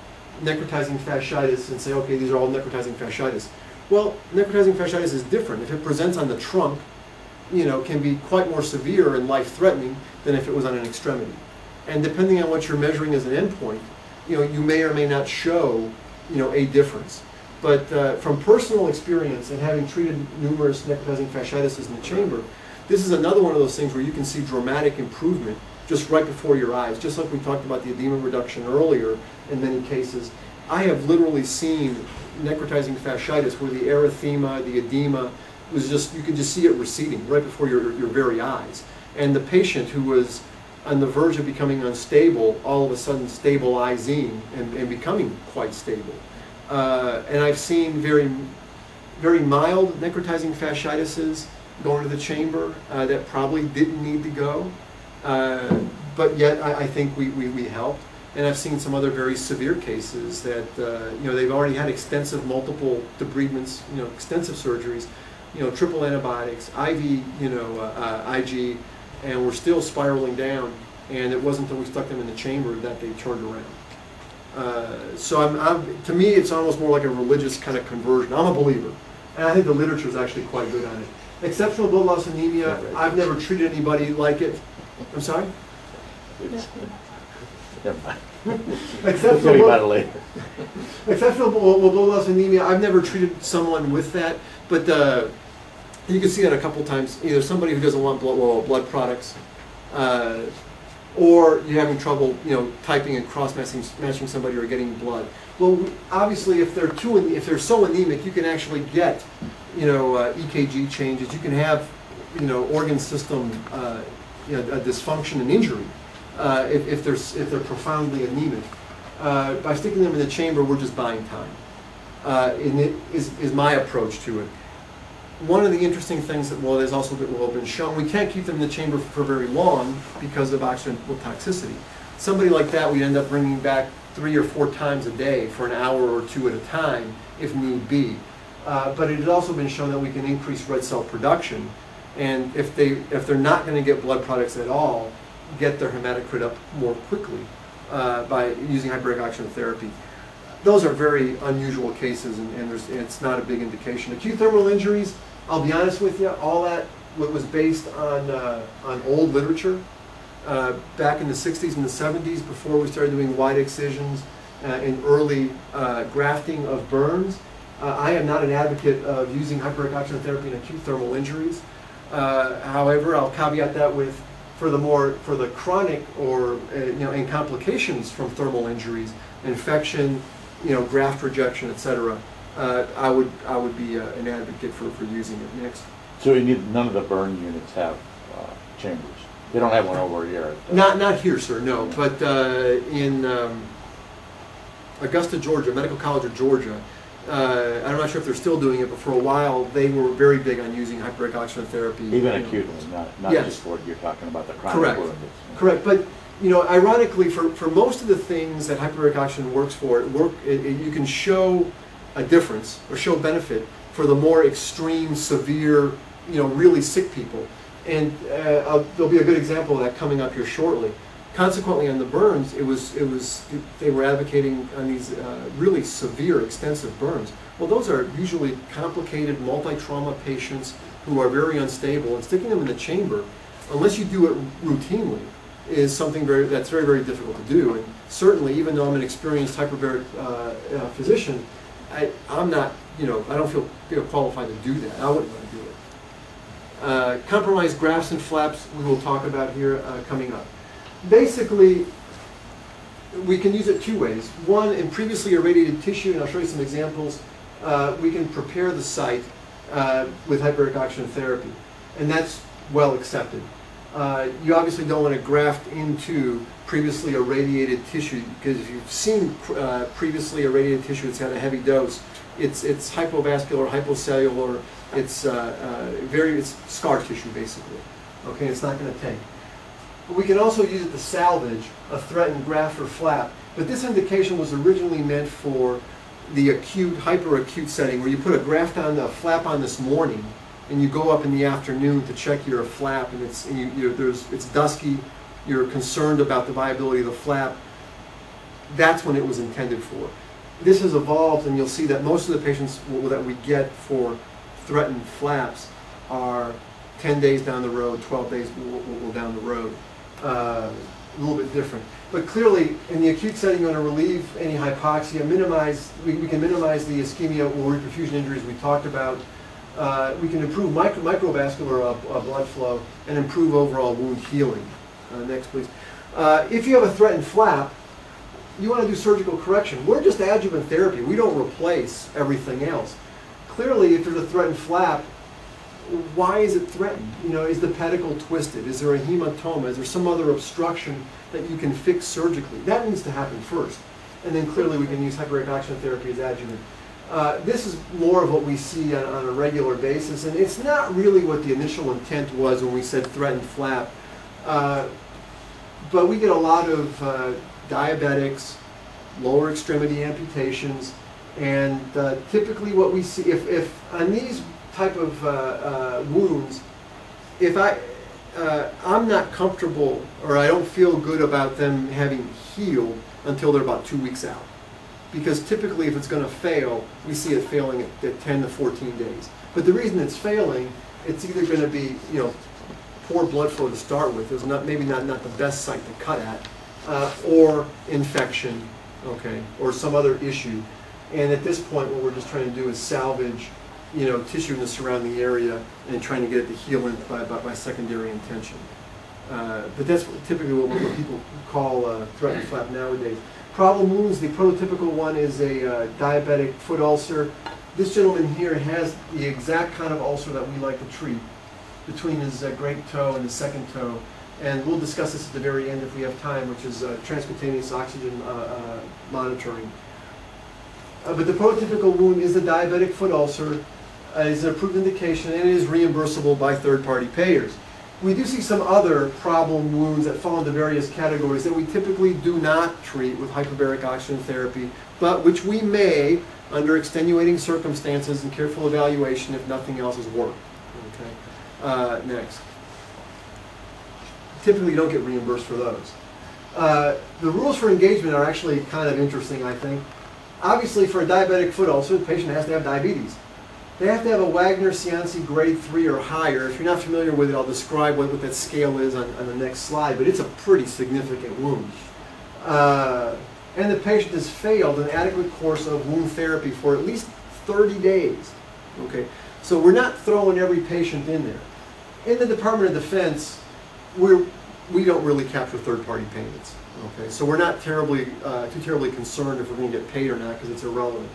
S1: necrotizing fasciitis and say, okay, these are all necrotizing fasciitis. Well, necrotizing fasciitis is different. If it presents on the trunk, you know, can be quite more severe and life-threatening than if it was on an extremity. And depending on what you're measuring as an endpoint, you know, you may or may not show, you know, a difference. But uh, from personal experience and having treated numerous necrotizing fasciitis in the chamber, this is another one of those things where you can see dramatic improvement just right before your eyes. Just like we talked about the edema reduction earlier in many cases. I have literally seen necrotizing fasciitis where the erythema, the edema, was just, you could just see it receding right before your, your very eyes. And the patient who was on the verge of becoming unstable, all of a sudden stabilizing and, and becoming quite stable. Uh, and I've seen very, very mild necrotizing fasciitises going to the chamber uh, that probably didn't need to go. Uh, but yet I, I think we, we, we helped. And I've seen some other very severe cases that, uh, you know, they've already had extensive multiple debridements, you know, extensive surgeries, you know, triple antibiotics, IV, you know, uh, uh, IG, and we're still spiraling down. And it wasn't until we stuck them in the chamber that they turned around. Uh, so I'm, I'm, to me, it's almost more like a religious kind of conversion. I'm a believer, and I think the literature is actually quite good on it. Exceptional blood loss anemia. I've never treated anybody like it. I'm sorry.
S2: Never mind.
S1: Exceptional
S2: We'll
S1: blood-
S2: about it later.
S1: Exceptional well, loss anemia. I've never treated someone with that, but uh, you can see that a couple times. Either somebody who doesn't want blood, well, blood products, uh, or you're having trouble, you know, typing and cross matching, matching somebody or getting blood. Well, obviously, if they're too, if they're so anemic, you can actually get, you know, uh, EKG changes. You can have, you know, organ system, uh, you know, a dysfunction and injury uh, if, if they're if they're profoundly anemic. Uh, by sticking them in the chamber, we're just buying time. Uh, and it is, is my approach to it. One of the interesting things that, well, there's also that been, well, been shown, we can't keep them in the chamber for very long because of oxygen toxicity. Somebody like that, we end up bringing back three or four times a day for an hour or two at a time, if need be. Uh, but it has also been shown that we can increase red cell production, and if they, if they're not going to get blood products at all, get their hematocrit up more quickly uh, by using hyperbaric oxygen therapy. Those are very unusual cases, and, and there's, it's not a big indication. Acute thermal injuries, I'll be honest with you, all that wa- was based on, uh, on old literature. Uh, back in the 60s and the 70s, before we started doing wide excisions uh, and early uh, grafting of burns, uh, I am not an advocate of using hyperbaric oxygen therapy in acute thermal injuries. However, I'll caveat that with for the more for the chronic or uh, you know and complications from thermal injuries, infection, you know, graft rejection, etc. Uh, I would I would be uh, an advocate for, for using it next.
S2: So you need, none of the burn units have uh, chambers? They don't have one over here?
S1: Not not here, sir. No, but uh, in um, Augusta, Georgia, Medical College of Georgia. Uh, I'm not sure if they're still doing it, but for a while they were very big on using hyperbaric oxygen therapy.
S2: Even acutely, not, not
S1: Yes.
S2: just what you're talking about, the chronic
S1: Correct.
S2: wound.
S1: Correct, but you know, ironically, for, for most of the things that hyperbaric oxygen works for, it work it, it- you can show a difference or show benefit for the more extreme, severe, you know, really sick people. And uh, there'll be a good example of that coming up here shortly. Consequently, on the burns, it was it was they were advocating on these uh, really severe, extensive burns. Well, those are usually complicated, multi-trauma patients who are very unstable, and sticking them in the chamber, unless you do it routinely, is something very that's very very difficult to do. And certainly, even though I'm an experienced hyperbaric uh, uh, physician, I, I'm not you know I don't feel, feel qualified to do that. I wouldn't want to do it. Uh, compromised grafts and flaps we will talk about here uh, coming up. Basically, we can use it two ways. One, in previously irradiated tissue, and I'll show you some examples, uh, we can prepare the site uh, with hyperbaric oxygen therapy, and that's well accepted. Uh, you obviously don't want to graft into previously irradiated tissue because if you've seen uh, previously irradiated tissue that's had a heavy dose, it's it's hypovascular, hypocellular, it's uh, uh, very it's scar tissue basically. Okay, it's not going to take. But we can also use it to salvage a threatened graft or flap. But this indication was originally meant for the acute, hyperacute setting where you put a graft on, a flap on this morning, and you go up in the afternoon to check your flap, and it's and you, you there's it's dusky. You're concerned about the viability of the flap. That's when it was intended for. this has evolved, and you'll see that most of the patients that we get for threatened flaps are 10 days down the road, 12 days down the road. Uh, a little bit different. But clearly, in the acute setting, you want to relieve any hypoxia, minimize, we, we can minimize the ischemia or reperfusion injuries we talked about. Uh, we can improve micro, microvascular uh, uh, blood flow and improve overall wound healing. Uh, next, please. Uh, if you have a threatened flap, you want to do surgical correction. We're just adjuvant therapy. We don't replace everything else. Clearly, if there's a threatened flap, why is it threatened? You know, is the pedicle twisted? Is there a hematoma? Is there some other obstruction that you can fix surgically? That needs to happen first. And then clearly we can use hyperbaric oxygen therapy as adjuvant. Uh, this is more of what we see on, on a regular basis, and it's not really what the initial intent was when we said threatened flap. Uh, but we get a lot of uh, diabetics, lower extremity amputations, and uh, typically what we see, if, if on these type of uh, uh, wounds, if I, uh, I'm not comfortable or I don't feel good about them having healed until they're about two weeks out. Because typically if it's going to fail, we see it failing at, at 10 to 14 days. But the reason it's failing, it's either going to be, you know, poor blood flow to start with, is not, maybe not, not the best site to cut at, uh, or infection, okay, or some other issue. And at this point, what we're just trying to do is salvage, you know, tissue in the surrounding area and trying to get it to heal in by, by, by secondary intention. Uh, but that's typically what, what people call uh, threatened flap nowadays. Problem wounds, the prototypical one is a uh, diabetic foot ulcer. This gentleman here has the exact kind of ulcer that we like to treat between his uh, great toe and his second toe. And we'll discuss this at the very end if we have time, which is uh, transcutaneous oxygen uh, monitoring. But the prototypical wound is a diabetic foot ulcer. Uh, is an approved indication and it is reimbursable by third-party payers. We do see some other problem wounds that fall into various categories that we typically do not treat with hyperbaric oxygen therapy, but which we may, under extenuating circumstances and careful evaluation, if nothing else, has worked. Okay. Uh, next. Typically, you don't get reimbursed for those. Uh, the rules for engagement are actually kind of interesting, I think. Obviously, for a diabetic foot ulcer, the patient has to have diabetes. They have to have a Wagner-Cianci grade 3 or higher. If you're not familiar with it, I'll describe what, what that scale is on, on the next slide, but it's a pretty significant wound. Uh, and the patient has failed an adequate course of wound therapy for at least 30 days. Okay, so we're not throwing every patient in there. In the Department of Defense, we're, we don't really capture third-party payments. Okay, so we're not terribly, uh, too terribly concerned if we're going to get paid or not because it's irrelevant.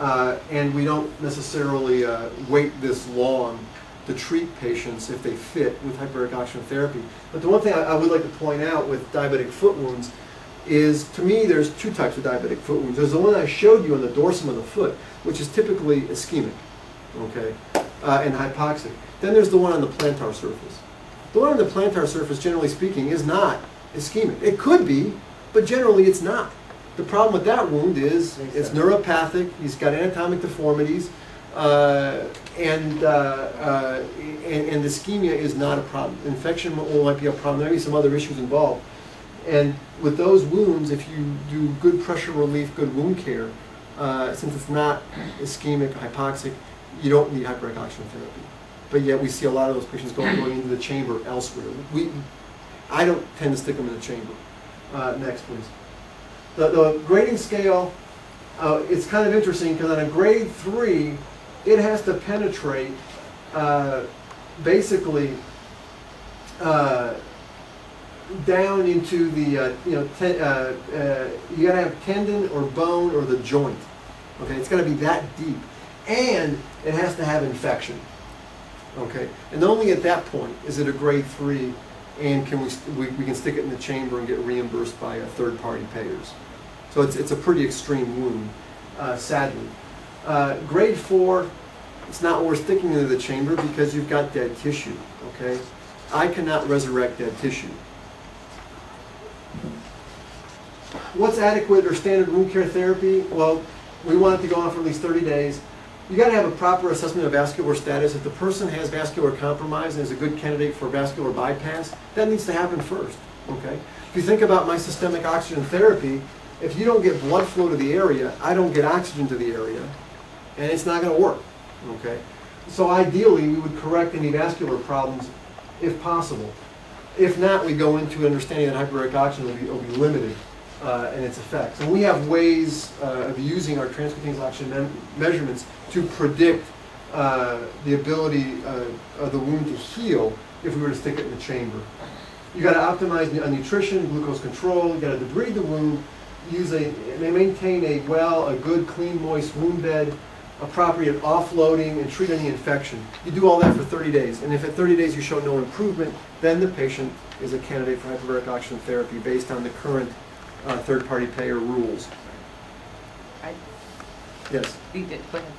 S1: Uh, and we don't necessarily uh, wait this long to treat patients if they fit with hyperbaric oxygen therapy. But the one thing I, I would like to point out with diabetic foot wounds is, to me, there's two types of diabetic foot wounds. There's the one I showed you on the dorsum of the foot, which is typically ischemic, okay, uh, and hypoxic. Then there's the one on the plantar surface. The one on the plantar surface, generally speaking, is not ischemic. It could be, but generally it's not. The problem with that wound is it's neuropathic, he's got anatomic deformities, uh, and, uh, uh, and, and ischemia is not a problem. Infection will- might be a problem, there may be some other issues involved. And with those wounds, if you do good pressure relief, good wound care, uh, since it's not ischemic, hypoxic, you don't need hyperbaric oxygen therapy. But yet we see a lot of those patients going, going into the chamber elsewhere. We, I don't tend to stick them in the chamber. Uh, next, please. The, the grading scale, uh, it's kind of interesting because on a grade three, it has to penetrate uh, basically uh, down into the, uh, you know, uh, uh, you gotta have tendon or bone or the joint. Okay, it's gotta be that deep. And it has to have infection. Okay, and only at that point is it a grade three and can we, we, we can stick it in the chamber and get reimbursed by uh, third-party payers. So it's, it's a pretty extreme wound, uh, sadly. Uh, grade four, it's not worth sticking into the chamber because you've got dead tissue, okay? I cannot resurrect dead tissue. What's adequate or standard wound care therapy? Well, we want it to go on for at least 30 days. You got to have a proper assessment of vascular status. If the person has vascular compromise and is a good candidate for vascular bypass, that needs to happen first. Okay. If you think about my systemic oxygen therapy, If you don't get blood flow to the area, I don't get oxygen to the area, and it's not going to work. Okay? So ideally, we would correct any vascular problems if possible. If not, we go into understanding that hyperbaric oxygen will be, will be limited uh, in its effects. And we have ways uh, of using our transcutaneous oxygen mem- measurements to predict uh, the ability uh, of the wound to heal if we were to stick it in the chamber. You got to optimize nu- nutrition, glucose control. You got to debride the wound, use a maintain a well, a good, clean, moist wound bed, appropriate offloading, and treat any infection. You do all that for 30 days, and if at 30 days you show no improvement, then the patient is a candidate for hyperbaric oxygen therapy based on the current uh, third-party payer rules.
S4: I,
S1: Yes.
S4: we did, go ahead.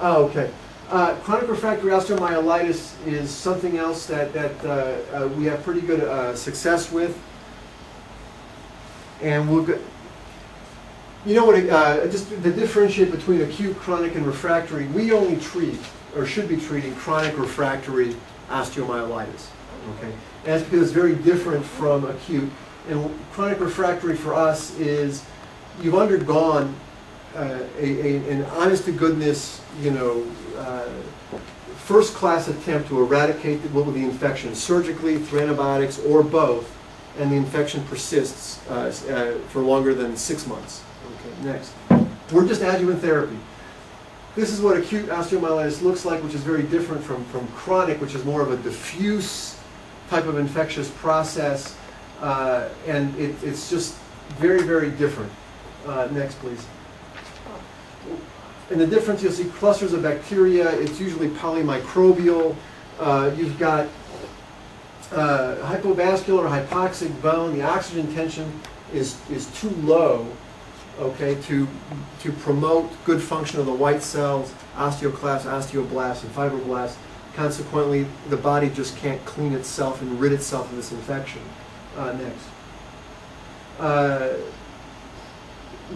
S1: Oh, okay. Uh, chronic refractory osteomyelitis is something else that, that uh, uh, we have pretty good uh, success with. And we'll go, you know what, uh, just the differentiate between acute, chronic, and refractory, we only treat, or should be treating, chronic refractory osteomyelitis. Okay? And that's because it's very different from acute. And chronic refractory for us is you've undergone uh, a, a, an honest to goodness, you know, uh, first class attempt to eradicate the, what the infection surgically, through antibiotics, or both, and the infection persists uh, uh, for longer than six months. Okay, next. We're just adjuvant therapy. This is what acute osteomyelitis looks like, which is very different from, from chronic, which is more of a diffuse type of infectious process, uh, and it, it's just very, very different. Uh, next, please. And the difference, you'll see clusters of bacteria, it's usually polymicrobial. Uh, you've got uh, hypovascular, hypoxic bone, the oxygen tension is, is too low, okay, to, to promote good function of the white cells, osteoclasts, osteoblasts, and fibroblasts. Consequently, the body just can't clean itself and rid itself of this infection. Uh, next. Uh,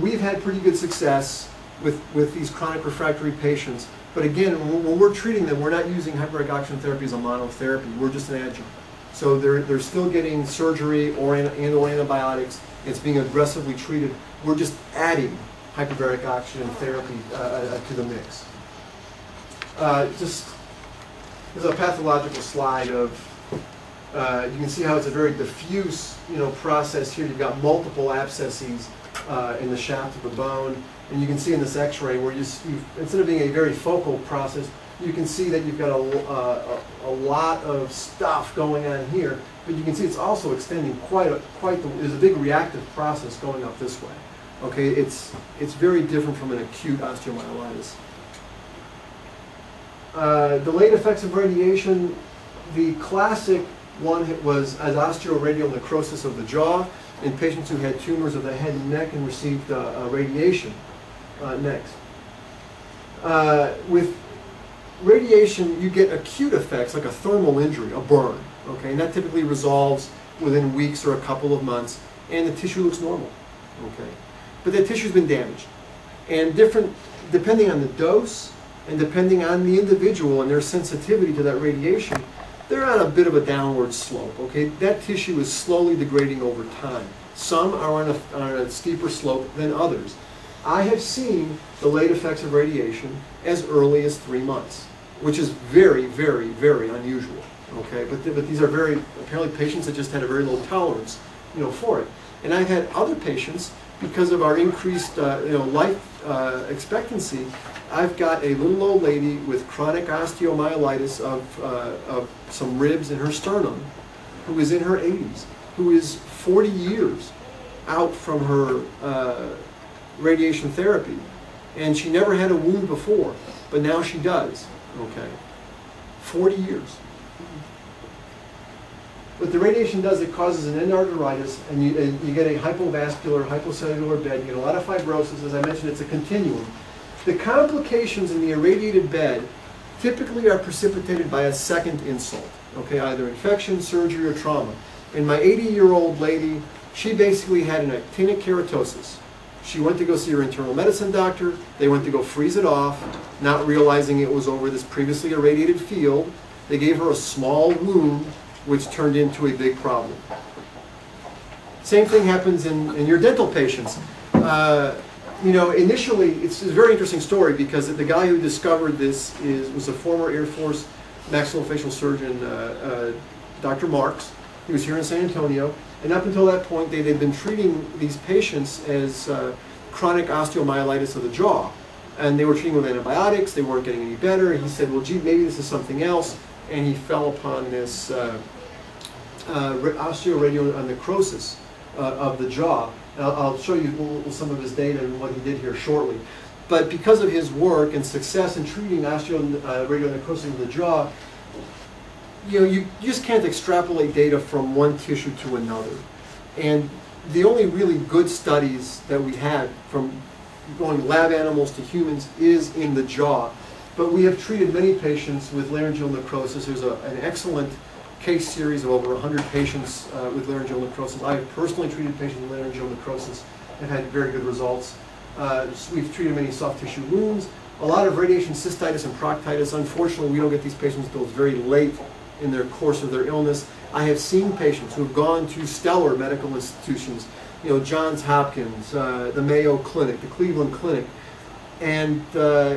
S1: we've had pretty good success with, with these chronic refractory patients. But again, when, we're treating them, we're not using hyperbaric oxygen therapy as a monotherapy. We're just an adjunct. So they're, they're still getting surgery or an, and or antibiotics. It's being aggressively treated. We're just adding hyperbaric oxygen therapy uh, uh, to the mix. Uh, just there's a pathological slide of uh, you can see how it's a very diffuse, you know, process here. You've got multiple abscesses uh, in the shaft of the bone, and you can see in this X-ray where you, instead of being a very focal process, you can see that you've got a, uh, a, a lot of stuff going on here. But you can see it's also extending quite a, quite the, there's a big reactive process going up this way. Okay, it's it's very different from an acute osteomyelitis. Uh, delayed effects of radiation, the classic one was as osteoradionecrosis of the jaw in patients who had tumors of the head and neck and received uh, uh, radiation. Uh, next. Uh, with radiation, you get acute effects like a thermal injury, a burn, okay, and that typically resolves within weeks or a couple of months, and the tissue looks normal, okay. But the tissue's been damaged, and different, depending on the dose and depending on the individual and their sensitivity to that radiation, they're on a bit of a downward slope, okay? That tissue is slowly degrading over time. Some are on a, on a steeper slope than others. I have seen the late effects of radiation as early as three months, which is very, very, very unusual, okay? But, th- but these are very, apparently patients that just had a very low tolerance, you know, for it. And I've had other patients, because of our increased, uh, you know, life uh, expectancy, I've got a little old lady with chronic osteomyelitis of, uh, of some ribs in her sternum, who is in her 80s, who is 40 years out from her uh, radiation therapy. And she never had a wound before, but now she does, okay? 40 years. What the radiation does, it causes an endarteritis, and you, and you get a hypovascular, hypocellular bed, you get a lot of fibrosis. As I mentioned, it's a continuum. The complications in the irradiated bed typically are precipitated by a second insult, okay, either infection, surgery, or trauma. In my 80-year-old lady, she basically had an actinic keratosis. She went to go see her internal medicine doctor. They went to go freeze it off, not realizing it was over this previously irradiated field. They gave her a small wound, which turned into a big problem. Same thing happens in, in your dental patients. Uh, you know, initially, it's a very interesting story because the guy who discovered this is, was a former Air Force maxillofacial surgeon, uh, uh, Dr. Marks. He was here in San Antonio, and up until that point, they, they'd been treating these patients as uh, chronic osteomyelitis of the jaw. And they were treating with antibiotics, they weren't getting any better. He said, well, gee, maybe this is something else. And he fell upon this uh, uh, osteoradionecrosis uh, of the jaw. I'll, show you some of his data and what he did here shortly. But because of his work and success in treating osteoradionecrosis uh, of the jaw, you know, you just can't extrapolate data from one tissue to another. And the only really good studies that we had from going lab animals to humans is in the jaw. But we have treated many patients with laryngeal necrosis. There's a, an excellent case series of over 100 patients uh, with laryngeal necrosis. I have personally treated patients with laryngeal necrosis and had very good results. Uh, we've treated many soft tissue wounds. A lot of radiation cystitis and proctitis. Unfortunately, we don't get these patients until it's very late in their course of their illness. I have seen patients who have gone to stellar medical institutions, you know, Johns Hopkins, uh, the Mayo Clinic, the Cleveland Clinic, and uh,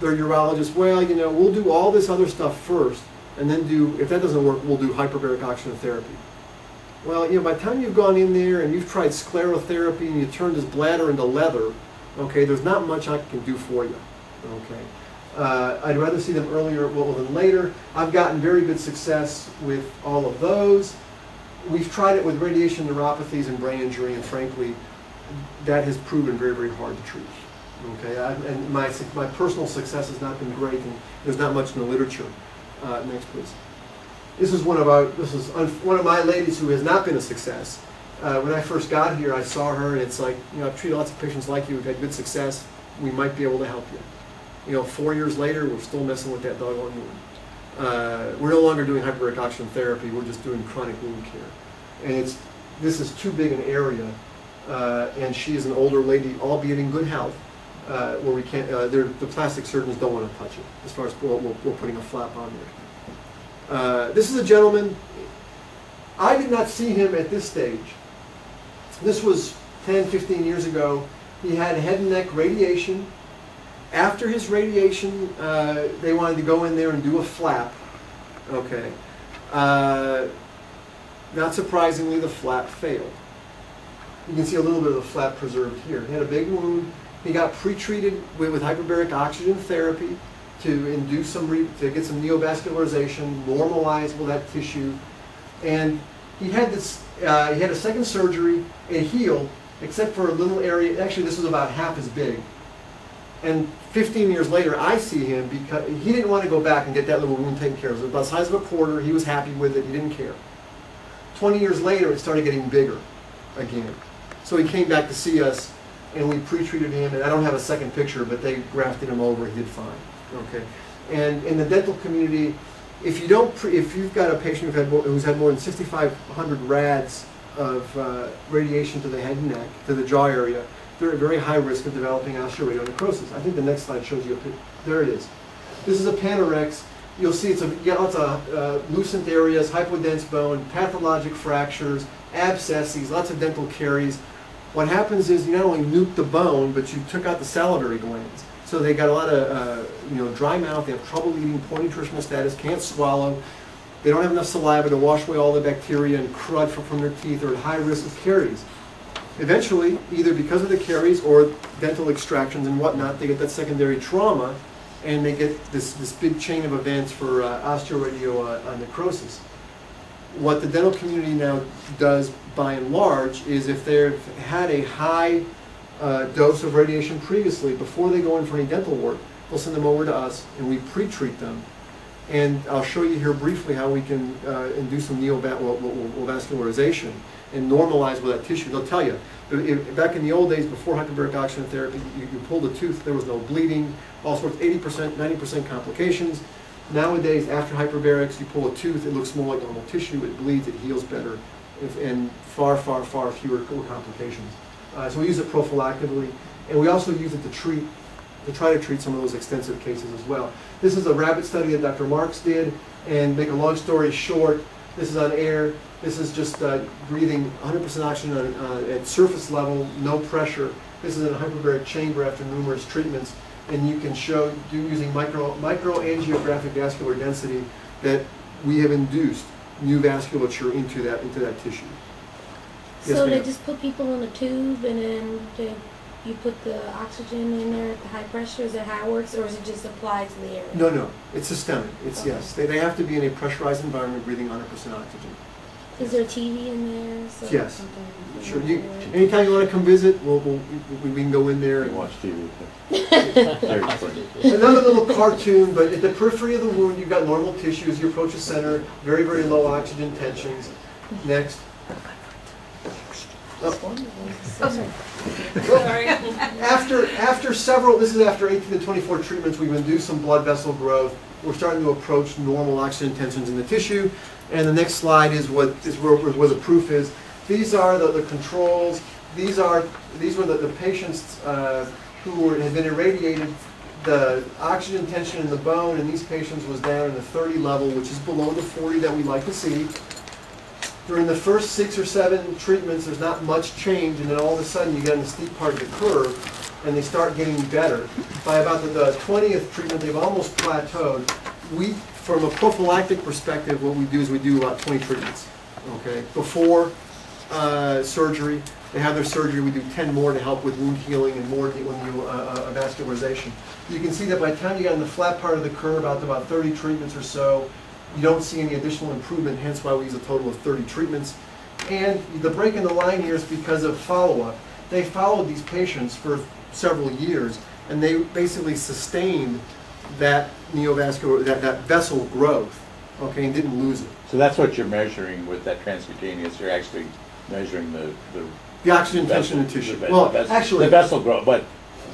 S1: their urologist, well, you know, we'll do all this other stuff first, and then do, if that doesn't work, we'll do hyperbaric oxygen therapy. Well, you know, by the time you've gone in there and you've tried sclerotherapy and you turned his bladder into leather, okay, there's not much I can do for you, okay. Uh, I'd rather see them earlier well, than later. I've gotten very good success with all of those. We've tried it with radiation neuropathies and brain injury, and frankly, that has proven very, very hard to treat. Okay, I, and my, my personal success has not been great, and there's not much in the literature. Uh, next, please. This is one of our, this is one of my ladies who has not been a success. Uh, when I first got here, I saw her, and it's like, you know, I've treated lots of patients like you, we've had good success. We might be able to help you. You know, four years later, we're still messing with that doggone wound. Uh, we're no longer doing hyperbaric oxygen therapy. We're just doing chronic wound care, and it's this is too big an area. Uh, and she is an older lady, albeit in good health, uh, where we can't, uh, the plastic surgeons don't want to touch it as far as we're, we're putting a flap on there. Uh, this is a gentleman. I did not see him at this stage. This was 10, 15 years ago. He had head and neck radiation. After his radiation, uh, they wanted to go in there and do a flap. Okay. Uh, not surprisingly, the flap failed. You can see a little bit of the flap preserved here. He had a big wound. He got pre-treated with, with hyperbaric oxygen therapy to induce some, re, to get some neovascularization, normalize all that tissue, and he had this. Uh, he had a second surgery. and healed, except for a little area. Actually, this was about half as big. And 15 years later, I see him because he didn't want to go back and get that little wound taken care of. It was about the size of a quarter. He was happy with it. He didn't care. 20 years later, it started getting bigger again. So he came back to see us, and we pre-treated him. And I don't have a second picture, but they grafted him over. He did fine. Okay. And in the dental community, if you don't, if you've got a patient who's had more, who's had more than 6,500 rads of uh, radiation to the head and neck, to the jaw area, they're at very high risk of developing osteoradionecrosis. I think the next slide shows you a. There it is. This is a panorex. You'll see it's a, you lots of uh, lucent areas, hypodense bone, pathologic fractures, abscesses, lots of dental caries. What happens is you not only nuke the bone, but you took out the salivary glands. So they got a lot of, uh, you know, dry mouth. They have trouble eating, poor nutritional status, can't swallow. They don't have enough saliva to wash away all the bacteria and crud from, from their teeth. They're at high risk of caries. Eventually, either because of the caries or dental extractions and whatnot, they get that secondary trauma, and they get this, this big chain of events for uh, osteoradionecrosis. What the dental community now does, by and large, is if they've had a high uh, dose of radiation previously, before they go in for any dental work, they'll send them over to us, and we pre-treat them. And I'll show you here briefly how we can uh, induce some neovascularization and normalize with that tissue. They'll tell you, if- back in the old days, before hyperbaric oxygen therapy, you, you pulled a tooth, there was no bleeding, all sorts, 80%, 90% complications. Nowadays, after hyperbarics, you pull a tooth, it looks more like normal tissue, it bleeds, it heals better, if- and far, far, far fewer complications. Uh, so we use it prophylactically, and we also use it to treat, to try to treat some of those extensive cases as well. This is a rabbit study that Dr. Marks did, and make a long story short, This is on air. This is just uh, breathing 100% oxygen on, uh, at surface level, no pressure. This is in a hyperbaric chamber after numerous treatments, and you can show using micro microangiographic vascular density that we have induced new vasculature into that into that tissue. Yes,
S7: So they just put people in a tube and then they, you put the oxygen in there at the high pressure? Is that how it works, or is it just applied to the area?
S1: No, no, it's systemic. It's
S7: Okay.
S1: yes. They, they have to be in a pressurized environment, breathing 100% oxygen.
S7: Is there a TV in there? So
S1: Yes.
S7: something-
S1: Sure. You, anytime you want to come visit, we'll, we'll, we, we can go in there and
S2: watch TV. Very funny.
S1: Another little cartoon, but at the periphery of the wound, you've got normal tissues. you approach the center, very, very low oxygen tensions. Next. Oh.
S4: Sorry.
S1: After, after several, this is after 18 to 24 treatments, we've induced some blood vessel growth. We're starting to approach normal oxygen tensions in the tissue. And the next slide is what is where, where the proof is. These are the, the controls. These are these were the, the patients uh, who were, had been irradiated. The oxygen tension in the bone in these patients was down in the 30 level, which is below the 40 that we like to see. During the first six or seven treatments, there's not much change, and then all of a sudden you get on the steep part of the curve, and they start getting better. By about the, the 20th treatment, they've almost plateaued. We, from a prophylactic perspective, what we do is we do about 20 treatments. Okay, before uh, surgery, they have their surgery. We do 10 more to help with wound healing and more when you uh, uh, vascularization. You can see that by the time you get on the flat part of the curve, out to about 30 treatments or so, you don't see any additional improvement, hence why we use a total of 30 treatments. And the break in the line here is because of follow-up. They followed these patients for several years, and they basically sustained that neovascular, that, that vessel growth, okay, and didn't lose it.
S2: So that's what you're measuring with that transcutaneous, you're actually measuring the, the.
S1: The oxygen tension in tissue.
S2: the
S1: Well,
S2: the vessel-
S1: actually,
S2: The vessel growth, but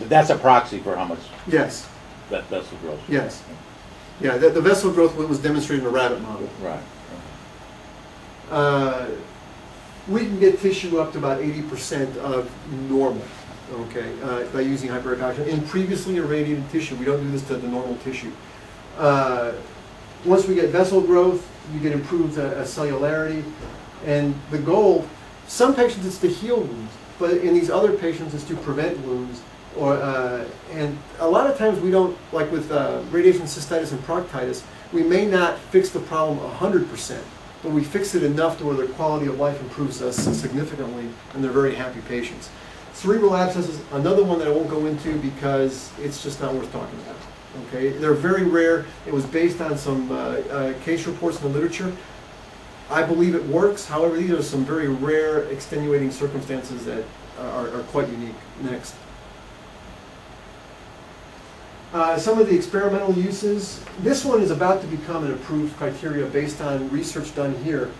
S2: that's a proxy for how much
S1: yes,
S2: that vessel growth.
S1: Yes. yeah, the, the vessel growth was demonstrated in a rabbit model.
S2: Right.
S1: Uh, we can get tissue up to about 80% of normal, okay, uh, by using hyperbaric oxygen. In previously irradiated tissue, we don't do this to the normal tissue. Uh, once we get vessel growth, you get improved uh, uh, cellularity, and the goal, some patients it's to heal wounds, but in these other patients it's to prevent wounds. Or, uh, and a lot of times we don't, like with uh, radiation cystitis and proctitis, we may not fix the problem 100%, but we fix it enough to where their quality of life improves us significantly, and they're very happy patients. Cerebral abscess is another one that I won't go into because it's just not worth talking about. Okay, they're very rare. It was based on some uh, uh, case reports in the literature. I believe it works. However, these are some very rare extenuating circumstances that are, are quite unique. Next. Uh, some of the experimental uses. This one is about to become an approved criteria based on research done here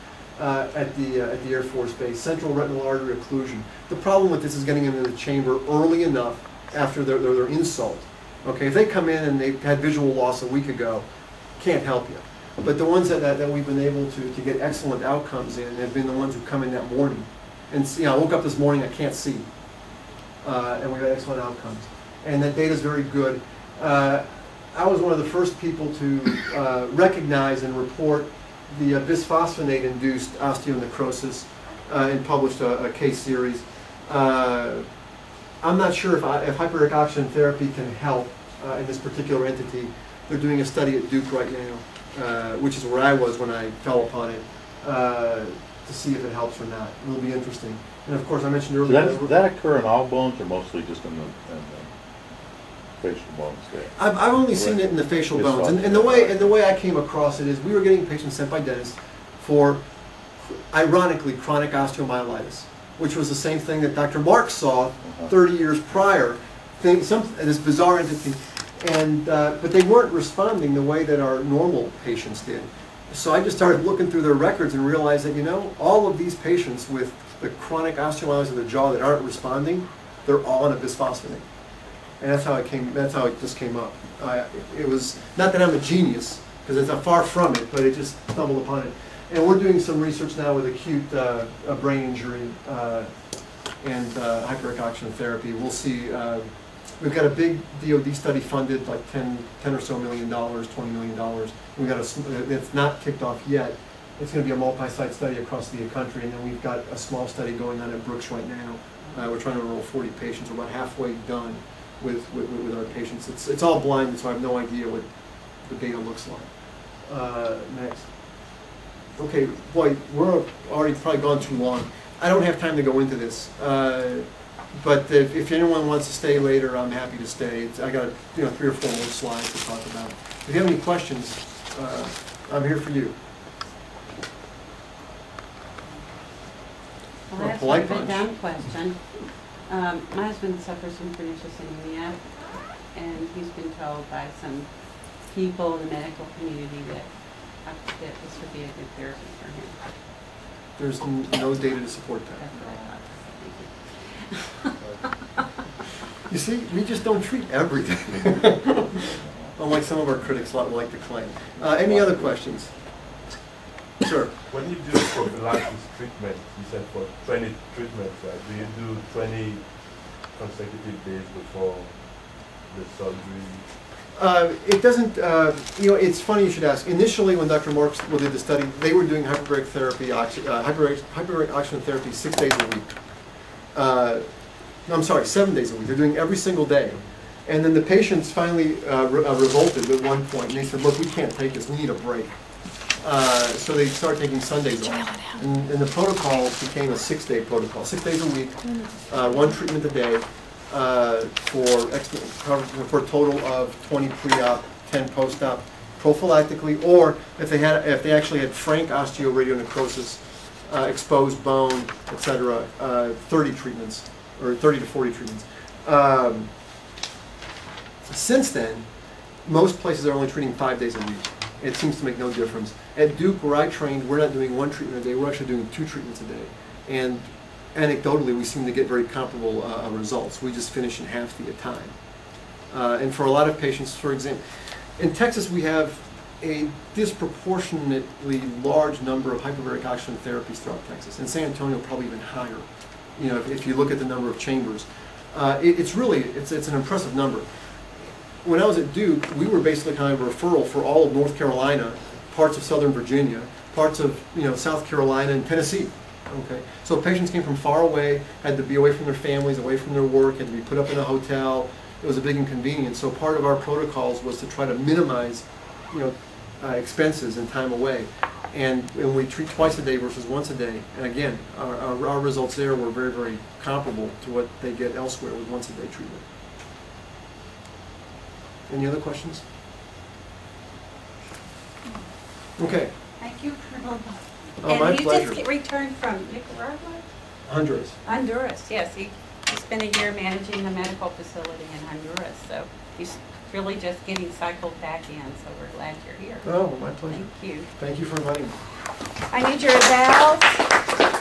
S1: uh, at the uh, at the Air Force Base. Central retinal artery occlusion. The problem with this is getting into the chamber early enough after their, their, their insult. Okay, if they come in and they've had visual loss a week ago, can't help you. But the ones that, that, that we've been able to, to get excellent outcomes in have been the ones who come in that morning. And you know, I woke up this morning, I can't see. Uh, and we've got excellent outcomes. And that data is very good. Uh, I was one of the first people to uh, recognize and report the uh, bisphosphonate-induced osteonecrosis uh, and published a, a case series. Uh, I'm not sure if, I, if hyperbaric oxygen therapy can help uh, in this particular entity. They're doing a study at Duke right now, uh, which is where I was when I fell upon it, uh, to see if it helps or not. It'll be interesting. And of course, I mentioned earlier.
S2: that, does that occur in all bones or mostly just in the, in the facial bones there?
S1: I've, I've only seen it in the facial bones, and, and the way and the way I came across it is we were getting patients sent by dentists for, ironically, chronic osteomyelitis, which was the same thing that Dr. Marks saw
S2: Uh-huh.
S1: 30 years prior. Thing, some this bizarre entity, and uh, but they weren't responding the way that our normal patients did. So I just started looking through their records and realized that you know all of these patients with the chronic osteomyelitis of the jaw that aren't responding, they're all on a bisphosphonate. And that's how it came. That's how it just came up. I, it was not that I'm a genius because it's far from it, but it just stumbled upon it. And we're doing some research now with acute uh, uh, brain injury uh, and uh, oxygen therapy. We'll see. Uh, we've got a big DoD study funded, like 10, 10 or so million dollars, 20 million dollars. We got a. s- It's not kicked off yet, It's gonna be a multi-site study across the country, and then we've got a small study going on at Brooks right now. Uh, we're trying to enroll forty patients, we're about halfway done with, with, with our patients. It's, it's all blinded, so I have no idea what the data looks like. Uh, next. Okay, boy, we're already probably gone too long. I don't have time to go into this. Uh, but if, if anyone wants to stay later, I'm happy to stay. It's, I got, you know, three or four more slides to talk about. If you have any questions, uh, I'm here for you.
S4: Well, that's
S1: polite
S4: sort of a dumb question. Um, my husband suffers from pernicious anemia, and he's been told by some people in the medical community that, that this would be a good therapy for him.
S1: There's n- no data to support
S4: That's
S1: that.
S4: what I thought.
S1: You see, we just don't treat everything. Unlike some of our critics li- like to claim. Uh, any other questions? Sir?
S8: When you do prophylaxis treatment, you said for 20 treatments, right? Do you do 20 consecutive days before the surgery?
S1: Uh, It doesn't, uh, you know, it's funny you should ask. Initially, when Dr. Marks did the study, they were doing hyperbaric therapy, oxy- uh, hyperbaric hyperbaric oxygen therapy six days a week. Uh, No, I'm sorry, seven days a week. They're doing every single day. And then the patients finally uh, re- uh, revolted at one point, and they said, look, we can't take this, we need a break. So they started taking Sundays off. And and the protocol became a six-day protocol, six days a week, one treatment a day, uh, for, for a total of 20 pre-op, 10 post-op prophylactically, or if they had, if they actually had frank osteoradionecrosis, uh, exposed bone, etc., uh, 30 treatments, or 30 to 40 treatments. Um, Since then, most places are only treating five days a week. It seems to make no difference. At Duke, where I trained, we're not doing one treatment a day, we're actually doing two treatments a day. And anecdotally, we seem to get very comparable uh, results. We just finish in half the time. Uh, and for a lot of patients, for example, in Texas, we have a disproportionately large number of hyperbaric oxygen therapies throughout Texas. In San Antonio, probably even higher. You know, if, if you look at the number of chambers, uh, it, it's really it's, it's an impressive number. When I was at Duke, we were basically kind of a referral for all of North Carolina, parts of Southern Virginia, parts of you know South Carolina and Tennessee. Okay, so patients came from far away, had to be away from their families, away from their work, had to be put up in a hotel. It was a big inconvenience. So part of our protocols was to try to minimize, you know, uh, expenses and time away. And, and we treat twice a day versus once a day. And again, our, our, our results there were very, very comparable to what they get elsewhere with once a day treatment. Any other questions? Okay,
S9: Thank you.
S1: Oh, my
S9: And you
S1: pleasure.
S9: just returned from Nicaragua?
S1: Honduras.
S9: Honduras, yes. He he spent a year managing a medical facility in Honduras, so he's really just getting cycled back in, so we're glad you're here.
S1: Oh, my pleasure.
S9: Thank you.
S1: Thank you for inviting me.
S9: I need your vows.